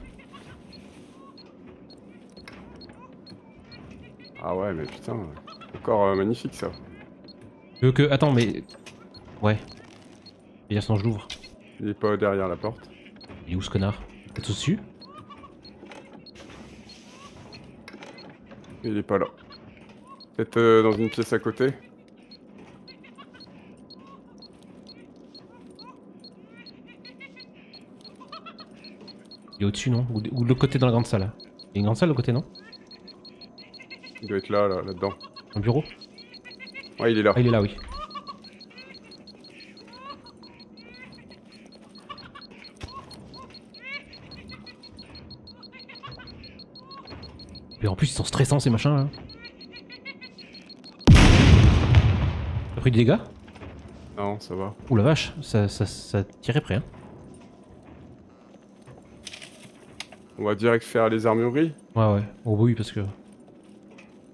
B: Ah ouais, mais putain. Encore euh, magnifique ça.
A: Veux que. Attends, mais. Ouais. Là, sinon je l'ouvre.
B: Il est pas derrière la porte.
A: Il est où ce connard? Peut-être au-dessus?
B: Il est pas là. Peut-être euh, dans une pièce à côté.
A: Il est au-dessus, non Ou, ou de l'autre côté dans la grande salle. Il y a une grande salle de l'autre côté, non
B: Il doit être là, là, là-dedans.
A: Un bureau
B: Ouais, il est là.
A: Ah, il est là, oui. Mais en plus, ils sont stressants ces machins là. T'as pris du dégâts?
B: Non, ça va.
A: Ouh la vache, ça, ça, ça tirait près. Hein.
B: Va direct faire les armureries.
A: Ouais, ouais. Oh, bah oui, parce que.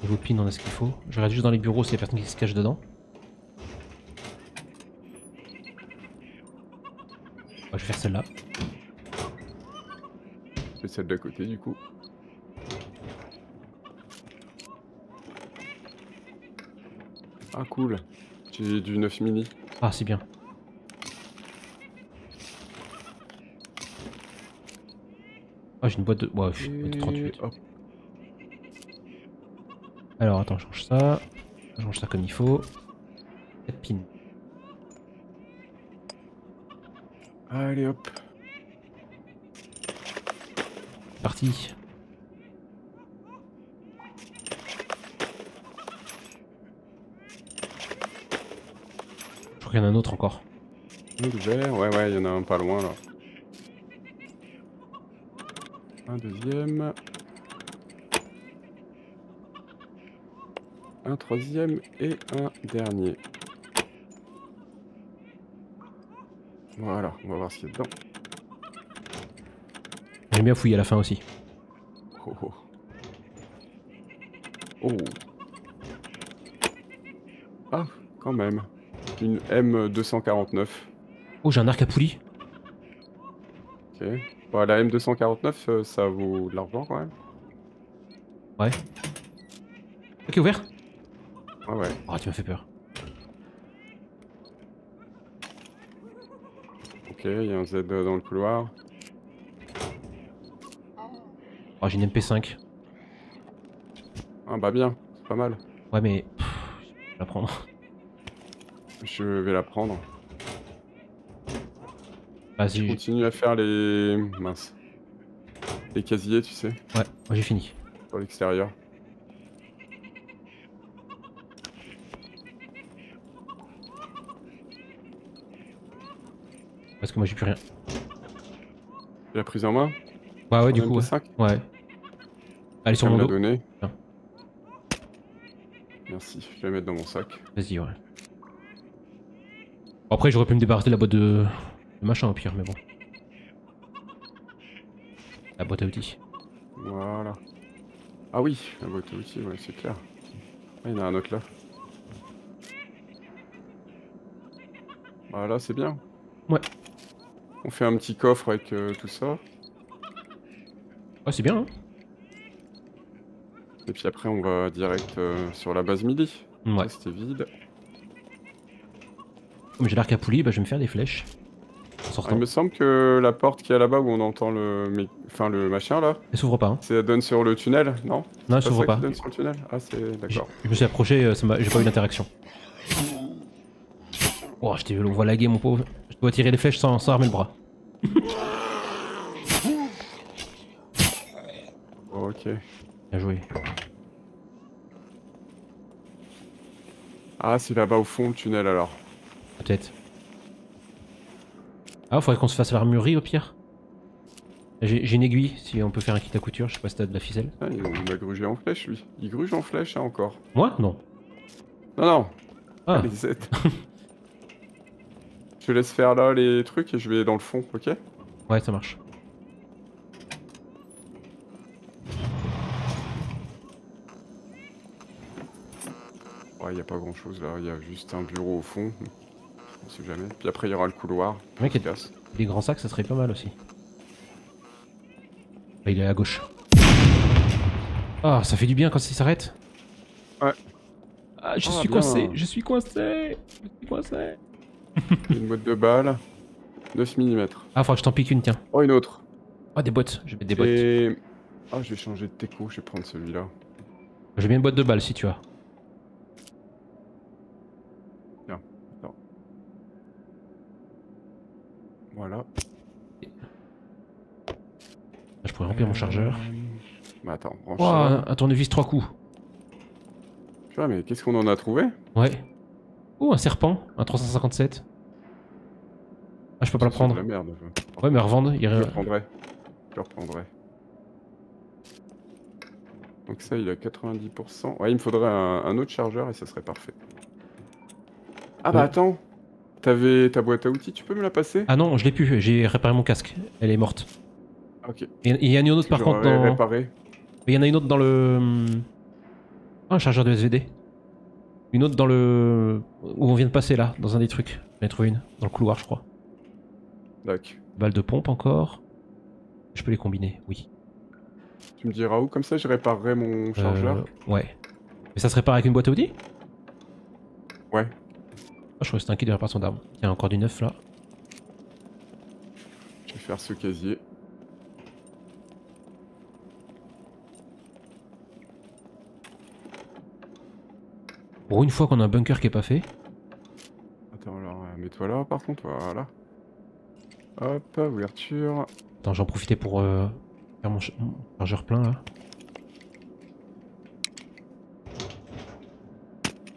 A: Niveau pin, on a ce qu'il faut. Je regarde juste dans les bureaux s'il y a personne qui se cache dedans. Ouais, je vais faire celle-là.
B: Et celle d'à côté, du coup. Ah, cool. J'ai du 9 mini.
A: Ah, c'est bien. Ah, j'ai une boîte de. Ouais, pff, boîte de 38.
B: Et hop.
A: Alors, attends, je change ça. Je change ça comme il faut. 4 pins.
B: Allez, hop.
A: Parti. Je crois qu'il y en a un autre encore.
B: Ouais, ouais, il y en a un pas loin, là. Un deuxième. Un troisième et un dernier. Voilà, on va voir ce qu'il y a dedans.
A: J'aime bien fouiller à la fin aussi.
B: Oh. oh. Oh. Ah, quand même. Une M249.
A: Oh, j'ai un arc à poulie.
B: Ok. Bon, la M249, euh, ça vaut de l'argent quand même.
A: Ouais. Ok, ouvert.
B: Ah ouais.
A: Oh, tu m'as fait peur.
B: Ok, il y a un Z dans le couloir.
A: Oh, j'ai une MP5.
B: Ah bah bien, c'est pas mal.
A: Ouais, mais. pff, je vais la prendre.
B: Je vais la prendre. Je
A: Vas-y.
B: continue à faire les... Mince. Les casiers, tu sais,
A: Ouais, moi j'ai fini.
B: sur l'extérieur.
A: Parce que moi j'ai plus rien.
B: Tu l'as prise en main?
A: Ouais, ouais, du coup. Ouais.
B: MP5
A: ouais. Allez, sur mon dos.
B: donné. Merci, je vais la mettre dans mon sac.
A: Vas-y, ouais. Après, j'aurais pu me débarrasser de la boîte de... machin au pire, mais bon. La boîte à outils.
B: Voilà. Ah oui, la boîte à outils, ouais, c'est clair. Ah, il y en a un autre là. Voilà, c'est bien.
A: Ouais.
B: On fait un petit coffre avec euh, tout ça.
A: Ouais, c'est bien, hein
B: Et puis après, on va direct euh, sur la base midi.
A: Ouais.
B: C'était vide.
A: Comme j'ai l'arc à poulie, bah, je vais me faire des flèches. Sortant.
B: il me semble que la porte qui est là-bas où on entend le, enfin, le machin là,
A: Elle s'ouvre pas. Hein.
B: ça donne sur le tunnel, non?
A: Non, elle s'ouvre pas.
B: qui donne sur le tunnel? Ah, c'est
A: Je,
B: d'accord.
A: je me suis approché, euh, j'ai pas eu d'interaction. Oh, je t'ai vu, on voit laguer mon pauvre. Je dois tirer les flèches sans, sans armer le bras.
B: Oh, ok.
A: Bien joué.
B: Ah, c'est là-bas au fond le tunnel alors.
A: Peut-être. Ah, faudrait qu'on se fasse l'armurerie au pire. J'ai une aiguille, si on peut faire un kit à couture, je sais pas si t'as de la ficelle.
B: Ah, il il m'a grugé en flèche lui. Il gruge en flèche hein, encore.
A: Moi? Non.
B: Non, non,
A: Ah,
B: aides. Je laisse faire là les trucs et je vais dans le fond, ok?
A: Ouais, ça marche.
B: Ouais, y a pas grand chose là, y a juste un bureau au fond. On sait jamais. Puis après, il y aura le couloir.
A: Mec, des grands sacs, ça serait pas mal aussi. Ah, il est à gauche. Ah, ça fait du bien quand il s'arrête.
B: Ouais.
A: Ah, je
B: Ah,
A: suis
B: bien.
A: coincé, je suis coincé, je suis coincé.
B: Une boîte de balles. 9 mm.
A: Ah, faudra que je t'en pique une, tiens.
B: Oh, une autre.
A: Ah, des bottes, je vais mettre des bottes.
B: Ah, je vais changer de teco, je vais prendre celui-là.
A: J'ai bien une boîte de balles si tu as.
B: Voilà.
A: Ah, Je pourrais remplir mon chargeur.
B: Euh, Bah attends, branche
A: Oh,
B: ça.
A: un, tournevis trois coups.
B: Tu vois, mais qu'est-ce qu'on en a trouvé?
A: Ouais. Oh, un serpent, un 357. Ah, je peux pas le prendre.
B: la merde.
A: Ouais, mais revendre, il
B: Je le reprendrai. Je le reprendrai. Donc ça, il a 90%. Ouais, il me faudrait un, un autre chargeur et ça serait parfait. Ah bah attends T'avais ta boîte à outils, tu peux me la passer?
A: Ah non, je l'ai plus, j'ai réparé mon casque. Elle est morte.
B: Ah, Ok.
A: Il y en a une autre par contre dans...
B: réparé.
A: Il y en a une autre dans le... Ah, un chargeur de SVD. Une autre dans le... Où on vient de passer là, dans un des trucs. J'en ai trouvé une, dans le couloir je crois.
B: D'accord.
A: Balle de pompe encore. Je peux les combiner, oui.
B: Tu me diras où Comme ça, je réparerai mon chargeur.
A: Euh, ouais. Mais ça se répare avec une boîte à outils?
B: Ouais.
A: Ah, je crois que c'était un kit de réparation d'armes. Il y a encore du neuf là.
B: Je vais faire ce casier.
A: Pour une fois qu'on a un bunker qui est pas fait.
B: Attends, alors, euh, mets-toi là, par contre, voilà. Hop, ouverture.
A: Attends, j'en profitais pour euh, faire mon chargeur plein là.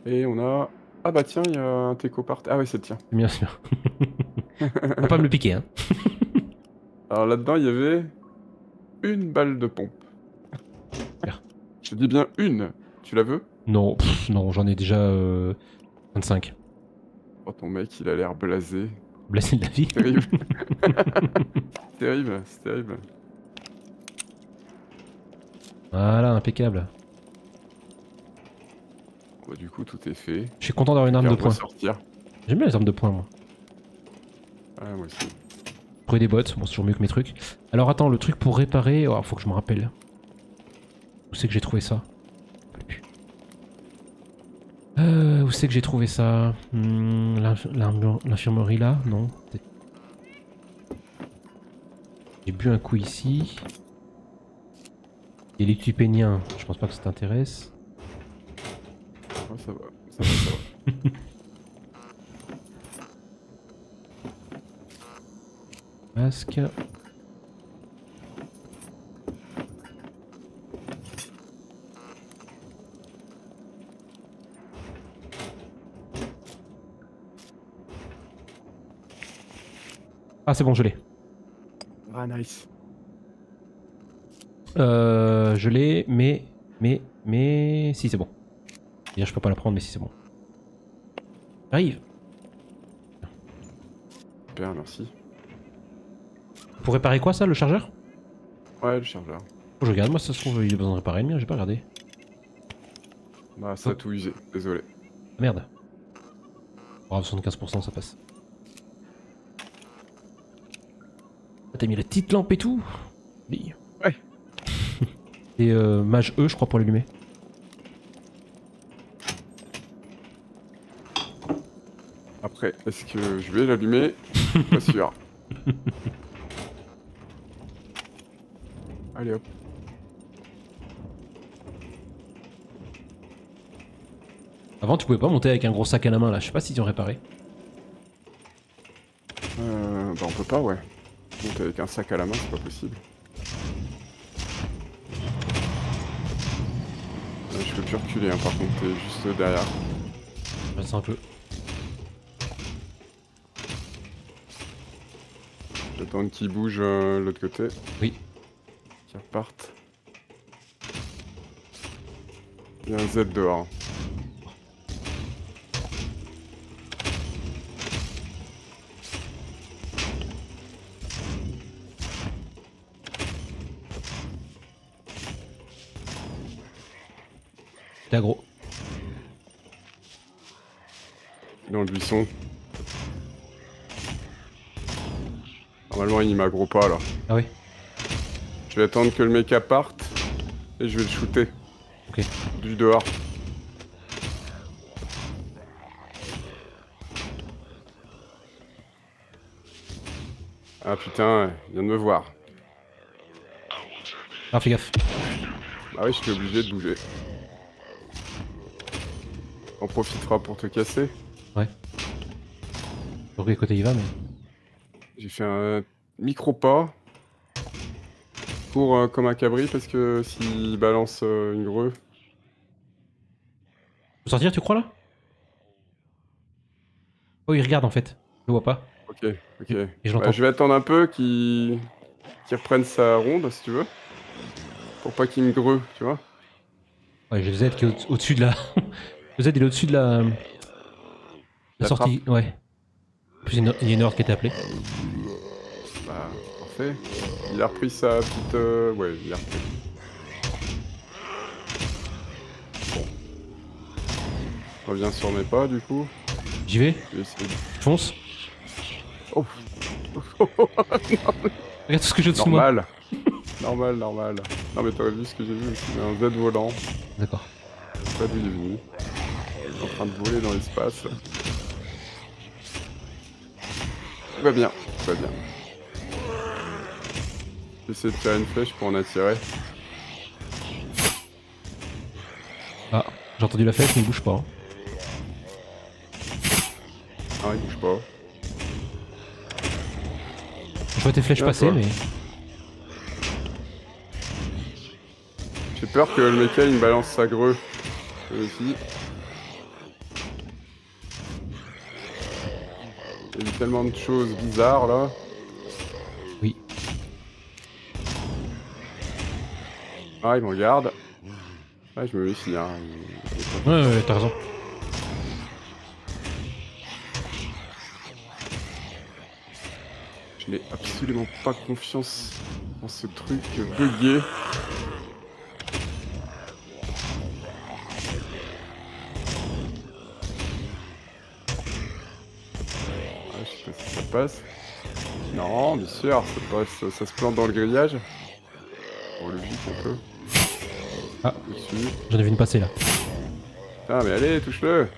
B: Et on a... Ah bah tiens, il y a un teco par terre. Ah ouais, c'est le tien.
A: C'est bien sûr. Faut pas me le piquer hein.
B: Alors là-dedans, il y avait une balle de pompe. Je te dis bien une. Tu la veux?
A: Non, pff, non, j'en ai déjà euh, 25.
B: Oh, ton mec, il a l'air blasé.
A: Blessé de la vie.
B: Terrible. terrible, c'est terrible.
A: Voilà, impeccable.
B: Bon, du coup, tout est fait.
A: Je suis content d'avoir une arme de poing. J'aime bien les armes de poing moi.
B: Ah, moi aussi.
A: Trouver des bottes, bon c'est toujours mieux que mes trucs. Alors attends, le truc pour réparer, oh, faut que je me rappelle. Où c'est que j'ai trouvé ça? Euh, où c'est que j'ai trouvé ça? Hmm, L'infirmerie là? Non. J'ai bu un coup ici. Et les tupéniens, je pense pas que ça t'intéresse.
B: Ça va. Ça va, ça va.
A: Masque. Ah c'est bon, je l'ai.
B: Ah, nice.
A: Euh, je l'ai, mais, mais, mais, si c'est bon. Je peux pas la prendre, mais si c'est bon. Arrive.
B: Super, merci.
A: Pour réparer quoi ça, le chargeur?
B: Ouais, le chargeur.
A: Que Je regarde, moi ça se trouve il a besoin de réparer le mien, j'ai pas regardé.
B: Bah, ça a tout usé. Désolé.
A: Ah, merde. Oh, 75% ça passe. Ah, T'as mis la petite lampe et tout? Oui.
B: Ouais.
A: et euh, mage E je crois pour l'allumer.
B: Après, est-ce que je vais l'allumer Pas sûr. Allez hop.
A: Avant, tu pouvais pas monter avec un gros sac à la main là. Je sais pas si tu ont réparé.
B: Euh, bah on peut pas, ouais. Monter avec un sac à la main, c'est pas possible. Euh, je peux plus reculer, hein, par contre, t'es juste derrière.
A: Je reste un peu.
B: J'attends qu'ils bougent euh, l'autre côté.
A: Oui.
B: Qu'ils repartent. Il y a un Z dehors. Il m'aggro pas là.
A: Ah oui
B: Je vais attendre que le mecha parte et je vais le shooter.
A: Ok.
B: Du dehors. Ah putain, il vient de me voir.
A: Ah, fais gaffe.
B: Bah oui, je suis obligé de bouger. On profitera pour te casser.
A: Pour quel côté il va, mais.
B: J'ai fait un micro pas pour euh, comme un cabri parce que s'il balance euh, une greu,
A: Faut sortir, tu crois là? Oh, il regarde en fait. Je vois pas.
B: ok, ok.
A: Et je
B: Bah, je vais attendre un peu qu'il reprenne sa ronde si tu veux, pour pas qu'il me greu, tu vois.
A: Ouais, j'ai le Z qui est au- au-dessus de la. le Z il est au-dessus de la. La,
B: La
A: sortie, ouais. En plus, il y a une- qui était appelée.
B: Il a repris sa petite, euh, ouais, il a repris. Je reviens sur mes pas du coup.
A: J'y vais, fonce.
B: Oh.
A: Regarde tout ce que j'ai au-dessus de moi.
B: Normal. normal, normal. Non mais t'aurais vu ce que j'ai vu, c'est un Z volant.
A: D'accord.
B: Pas d'où il est venu. Il est en train de voler dans l'espace. Tout va bien, tout va bien. J'essaie de tirer une flèche pour en attirer.
A: Ah, j'ai entendu la flèche, mais il bouge pas. hein.
B: Ah, il bouge pas.
A: Je vois tes flèches passer,
B: toi.
A: mais.
B: J'ai peur que le mecha il me balance sa greu. Aussi. Il y a eu tellement de choses bizarres là. Ah, il me regarde. Ah, je me méfie, hein.
A: Ouais, ouais, ouais, t'as raison.
B: Je n'ai absolument pas confiance en ce truc bugué. Ah, je sais pas si ça passe. Non, bien sûr, ça passe, ça se plante dans le grillage. Bon, logique un peu.
A: Ah. J'en ai vu une passer là.
B: Ah, mais allez, touche-le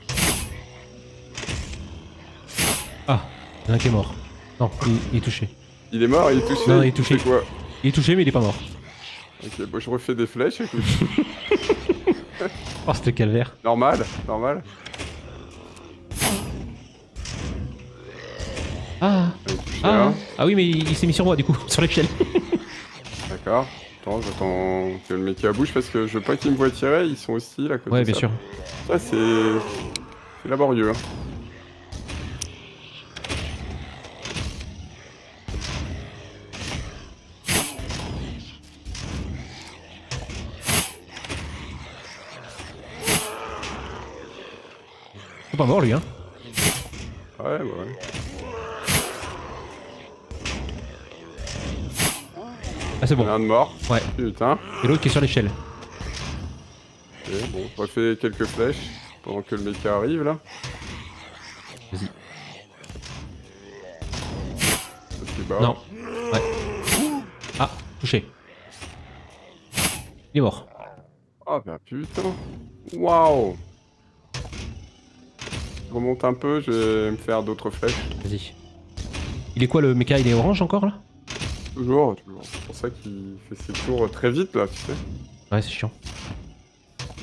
A: Ah, il y en a un qui est mort. Non, il, il est touché.
B: Il est mort, il est touché
A: Non, il est touché.
B: fait quoi
A: Il est touché, mais il est pas mort.
B: Ok, bon, je refais des flèches, écoute.
A: Oh, c'était calvaire.
B: normal, normal.
A: Ah,
B: Il
A: ah,
B: hein.
A: ah oui, mais il, il s'est mis sur moi du coup, sur l'échelle.
B: D'accord. Attends, j'attends que le mec bouge parce que je veux pas qu'ils me voient tirer, ils sont hostiles à côté
A: Ouais, bien
B: ça.
A: sûr.
B: Ça, c'est... C'est laborieux. hein.
A: C'est pas mort lui, hein.
B: Ouais, bah ouais.
A: Ah, c'est
B: Il y en
A: bon.
B: a un de mort.
A: Ouais.
B: Putain.
A: Et l'autre qui est sur l'échelle.
B: Ok, bon, je refais quelques flèches pendant que le mec arrive, là.
A: Vas-y. Non. Ouais. Ah, touché. Il est mort.
B: Ah bah putain. Waouh. Je remonte un peu, je vais me faire d'autres flèches.
A: Vas-y.
F: Il est quoi le méca? Il est orange encore là?
B: Toujours. C'est pour ça qu'il fait ses tours très vite là, tu sais.
F: Ouais, c'est chiant.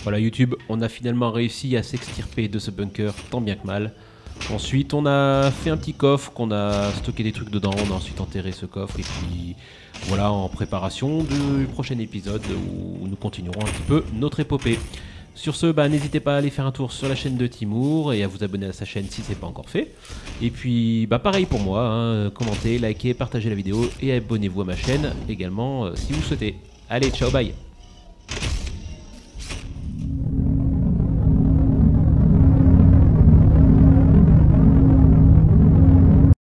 A: Voilà YouTube, on a finalement réussi à s'extirper de ce bunker tant bien que mal. Ensuite, on a fait un petit coffre qu'on a stocké des trucs dedans. On a ensuite enterré ce coffre et puis voilà en préparation du prochain épisode où nous continuerons un petit peu notre épopée. Sur ce, bah, n'hésitez pas à aller faire un tour sur la chaîne de Timour et à vous abonner à sa chaîne si c'est pas encore fait. Et puis, bah, pareil pour moi, hein, commentez, likez, partagez la vidéo et abonnez-vous à ma chaîne également euh, si vous souhaitez. Allez, ciao, bye